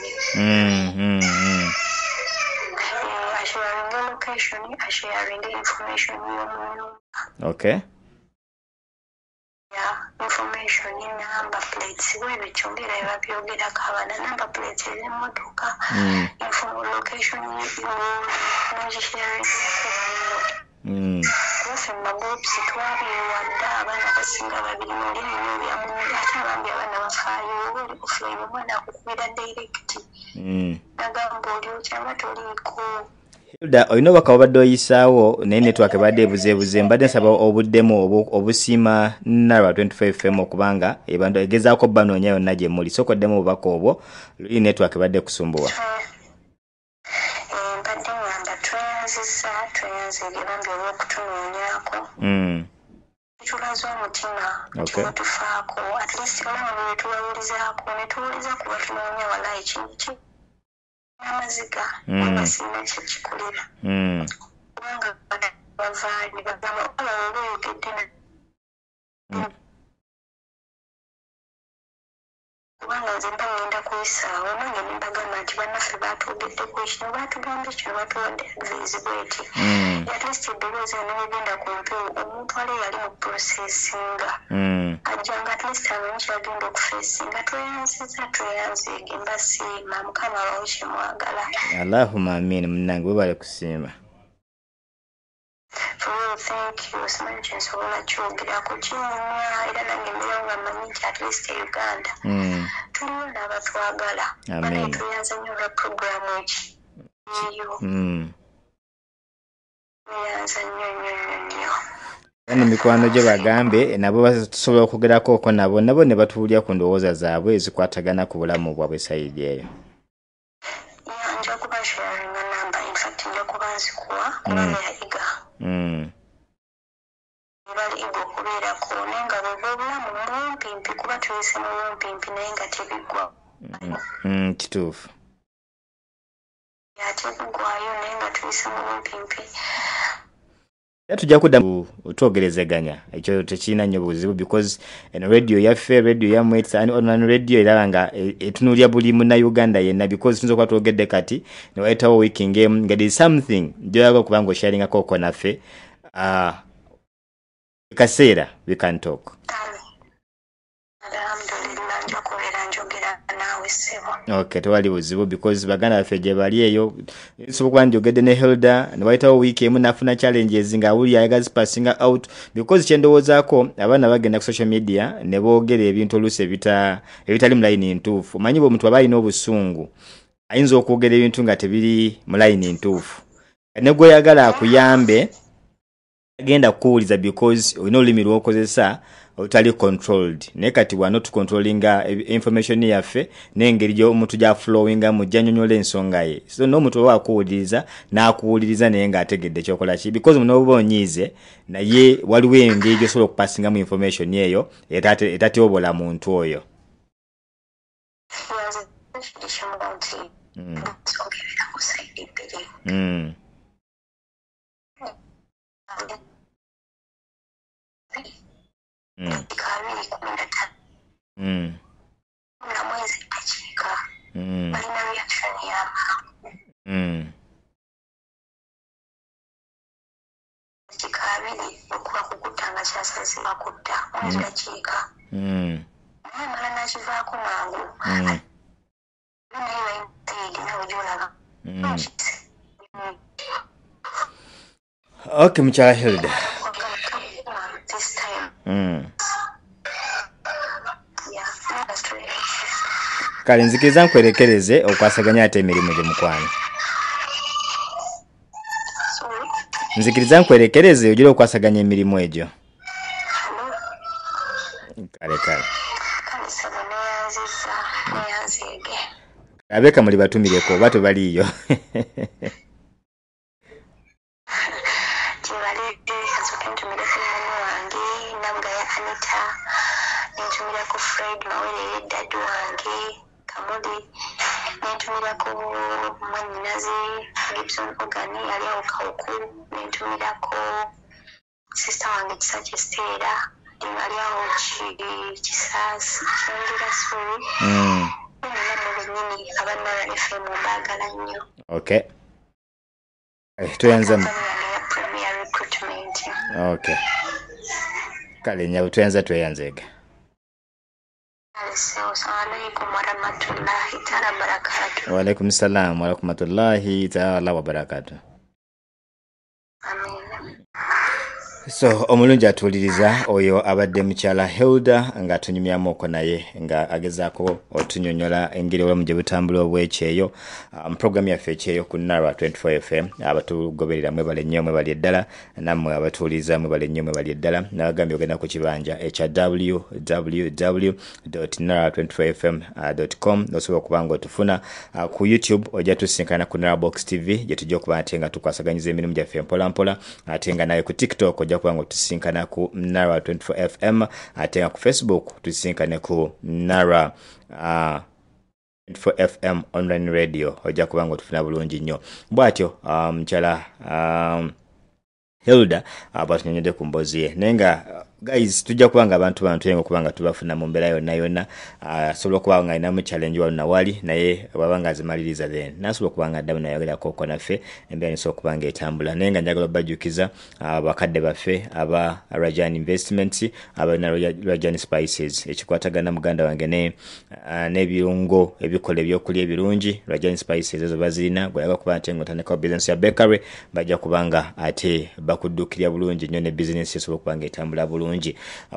mm, mm, mm. Eh, asharinga location asharinga information y'omunyumba okay ya information number plates bwebyo kyongera ebabyogerako abana number plates ez'emmotoka Mm, info location nogisharingako banno mm, baffe mu magroups twabiwadde abaana basinga babiri noli alina ebyamunne ate abambi abaana bafaayo oba oli offline omwana akukubira direct. Mm. nagamba oli okyanga toliiko hilda olina obubaka obadde oyisaawo naye network ebadde ebuzeebuze mbadde nsaba obuddemu obu- obusiima narwa 25 fm okubanga ebantu egezaako banoonya yonna gye muli. Sokoddemu obubaka obwo luli network ebadde kusumbuwa mbadde ngamba tweyanziza tweyanzige bambi olw'okutunoonyaako Mm, tulaze omutima nti Okay. wetufaako at least olaba bwe tubawulizaako ne tuwuliza ku batunoonya wala ekintu ki amaziga Mm. abasiina kyekikulira mm, kubanga bavaani bagamba oba oba kubanga nze mba ngenda kuyisaawo nange ne mbagamba nti bannaffe baatwogeddeko kino baatugambye kino batuwadde advise bweti mm, at least eddoboozi eno wegenda ku mpewo omuntu ali yali mu processinga mm. ajjanga at least amanyi kyagenda okufeesinga tweyanziza tweyanzige mbasiima mukama abawo kyemwagala allahuma amin munange webale kusiima thank you simanyi kyensobola kyogerako kinyumya era nange mbeerawo nga mmanyi nti at least e uganda? Mm, tuliwo n'abatwagala Amen. banaye tweyanza nnyo olwa puroguramu eki eyo mm. tweyanza nnyo nnyo nnyo nnyo bano mikwano gye bagambe nabo basobola okwogerako oko nabo nabo ne batuwulya ku ndowooza zaabwe ezikwatagana ku bulamu bwabwe sayidi eyo. Nja kuba sharinga namba infact nja kuba nzikuwa. Kubanga yayiga baliga okubeerako naye nga bweba obulamu mubumpimpi kuba tuyise mu bumpimpi naye nga tebiggwa kituufu. Ate bugwayo naye nga tuyise mu bumpimpi era tujja kudda mu twogerezeganya ekyo tekirina nnyo buzibu because eno radio yaffe radio yammwe online radio eraba nga e- etunuulya buli munnauganda yenna because tuyinza okuba twogedde kati newayitawo wiiki weekend emu nga there is something gyoyaga okuba nga osharingako oko naffe uh, kaseera we can talk njogera naawe ssebo ok tewali buzibu because baganda baffe gye bali eyo. Nsobola okuba njogedde ne hilda newayitawo wiiki emu nafuna challenges nga awuli ayaga zipassinga out. Because kyendowoozaako abaana bagenda ku social media ne boogera ebintu oluusi ebita- ebitali mu layini ntuufu omanyi bwe omuntu aba alina obusungu ayinza okwogera ebintu nga tebiri mu layini ntuufu ne gweyagala akuyambe agenda kukuwuliza because olina olulimi lwokozesa olutali controlled. Naye kati wano tucontrollinga information yaffe n'engeri gyomuntu gyaflowinga mu gyanyonyola ensonga ye. So n'omuntu oba akuwuliriza n'akuwuliriza naye ng'ategedde kyokola ki? Because muno oba onyiize naye waliwo engeri gyosobola okupasingamu information eyo etatyobola muntu oyo. Mm, sogerera ku saidi bbiri mm, mm, kabiri kumi na ttaano mm, na mwezi dakiika mm, balina reaction y'amangu mm. kikabiri okuba kukutta nga kyasazibwa kutta mwezi dakiika Mm, naye mala nakivaako mangu mm, naye wayisaidi nawe gyolaba mm. ok mukyala hilda this time mm. kale nzikiriza nkwerekereze okwasaganya ate emirimu gye mukwano. Nzikiriza nkwerekereze ogira okwasaganya emirimu egyo. Kale kale. Kale sebo neyanziza neyanzeege abeka muli batumireko oba tebaliiyo nentumirako fred mawere dadi wange kamuli nentumirako mwaninazi gibson ogani ali awo kawuku nentumirako sista wange kisaki esteera ali awo ki- kisaasi kyongera sori Mm, ninamu bennyini abannara fm mbaagala nnyo. Ok. Eh, toyanza mu- Kampani yange ya premier recruitment. Ok. Kale nyabo toyanza tweyanzeega waalaikum salam warahmatullahi taala wabarakatu Amin. So omulungi atuwuliriza oyo abadde mukyala hilda nga tunyumyamuoko naye nga agezaako otunyonyola engeri obulamu gye butambula obwekyeyo mu programu yaffe ekyeyo ku narwa 24 fm abatugoberera mwebale nnyo mwebali eddala nammwe abatuwuliriza mwebale nnyo mwebali eddala nabagambye ogenda ku kibanja ekya www narwa 24 fm com. Osobola okuba nga otufuna uh, ku youtube ojja tusinkana ku narwa box tv gye tujja okuba ate nga tukwasaganyiza emirimu gyaffe mpolampola ate nga naye ku tiktok ojja kuba nga tusisinkanaku ku nara 24 fm ate nga ku facebook tusinkane ku nara uh, 24 fm online radio. Ojja kuba nga otufuna bulungi nnyo bw'atyo uh, mukyala um, hilda abatunyonyodde ku mboozi ye naye nga uh, guys tujja kuba nga abantu bano tuyenga okuba nga tubafuna mu mbeera yonna yonna. Uh, asobola okuba nga alinamu challenge wano nawali naye bwaba nga azimaliriza then nasobola okuba nga addamu nayogerako oko naffe embeera nisobola okuba nga etambula. Naye nga njagala obajjukiza uh, bakadde baffe aba rajan investments abalina Raja- rajan spices. Ekikwatagana muganda wange uh, n'ebirungo ebikola ebyokulya ebirungi rajan spices ezo bazirina. Gweyaga kuba nte ngaotandikawo bizinesi ya bakery bajja kubanga ate bakuddukirya bulungi nnyo ne bizinesi esobola okuba nga etambula bulungi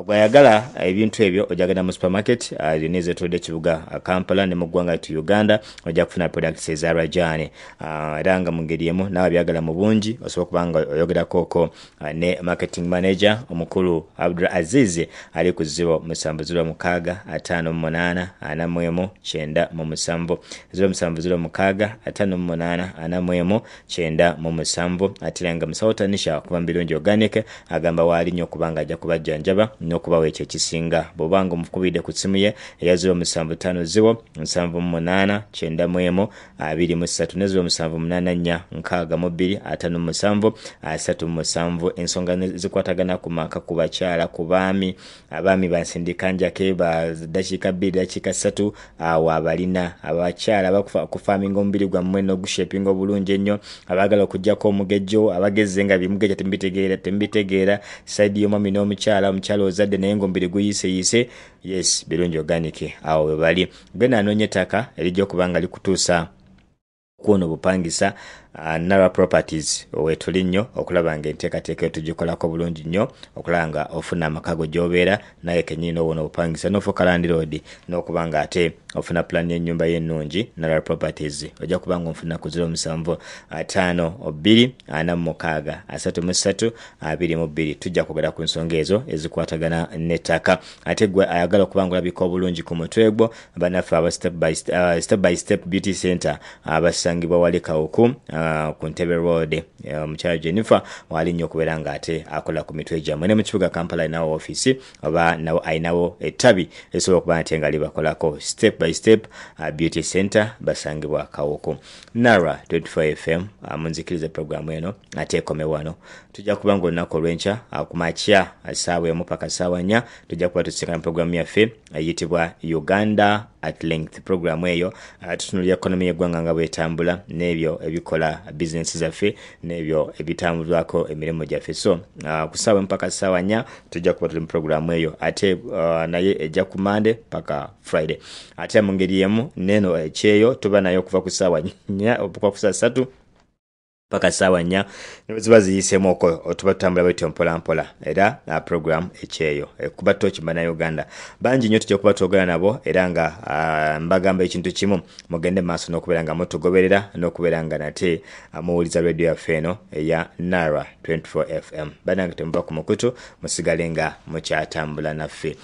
gwayagala ebintu ebyo ojagenda mu supermarket uh, zonna ezetolodde ekibuga uh, kampala ne mu ggwanga lyatu uganda ojja kufuna products eza rajani. Uh, era nga mu ngeri emu naawe byagala mu bungi osobola okuba nga oyogerako ko uh, ne marketing manager omukulu abdul aziz ali ku ziro musanvu ziro mukaaga ataano mu munaana ana mu emu kyenda mu musanvu ziro musanvu ziro mukaaga ataano mu munaana ana mu emu kyenda mu musanvu. Ate era nga musawo tanisha kuba mu birungi organic agamba waali nnyo okubanga ajja kubajja kubajjanjaba n'okubawa ekyo ekisinga. Bw'obanga omukubidde ku ssimu ye eya 0750 78 91 23 ne 0784 62 57 37 ensonga zikwatagana ku maka ku bakyala ku baami. Abaami bansindika njake ba dakiika bbiri dakiika ssatu awo abalina. Abakyala abakufa- kufaaminga omubiri gwammwe n'ogushepinga obulungi ennyo. Abaagala okugjako omugejjo abagezze nga bimugejja temubitegeera saidi y'omwami n'omukyala omukyala ozadde naye ngaomubiri guyiseyise yes birungi oganike. Awo we bali. Genda anoonya ettaka erijja okuba nga likutuusa kwona obupangisa uh, nara properties wetuli nnyo okulaba nga enteekateeka eyo tugikolako bulungi nnyo okulaba nga ofuna amaka go gy'obeera naye kenyini n'obona obupangisa n'ofuuka landiroodi n'okuba nga ate ofuna pulaani y'ennyumba y'ennungi nara properties ojja kuba nga onfuna ku 07 5 2 46 33 22 tujja kwogera ku nsonga ezo ezikwatagana n'ettaka. Ate gwe ayagala okuba nga olabika obulungi ku mutwe gwo bannaffe aba step by, st- step step beauty center abasangibwa wali kawuku uh, ku ntebe road. Uh, omukyala jennifer wali nnyo okubeera nga ate akola ku mitwe gyammwe. Ne mu kibuga kampala alinawo ofiisi oba nawo alinawo ettabi esobola okuba nate nga libakolako step by step uh, beauty center basangibwa kawuku nara 24 fm munzikiriza programu eno ate ekome wano. Tujja kuba nga olunaku olwenkya ku makya uh, saawa emu paka saawa nnya. Tujja kuba tusikana programu yaffe eyitibwa uganda at length programu eyo. Tutunulira ekonomi y'eggwanga nga bwetambula n'ebyo ebikola bizinesi zaffe n'ebyo ebitambulwako emirimu gyaffe. So uh, ku saawa mpaka saawa nnya tujja kuba tuli mu programu eyo. Ate uh, naye ejja ku mande paka friday. Ate mu ngeri yemu neno ekyeyo tuba nayo okuva ku saawa nnya okuva ku saa satu paka saawa nnya ziba ziyiseemu okwo tuba tutambula bwetyo mpolampola era program ekyeyo Eh, kuba toki bannayuganda bangi nnyo tujja kuba twogera nabo era nga uh, mbagamba ekintu kimu mugende maaso n'okubeera nga mutugoberera n'okubeera nga nate uh, muwuliza radio yaffe eno eya nara 24 fm bannange temuva ku mukutu musigale nga mukyatambula naffe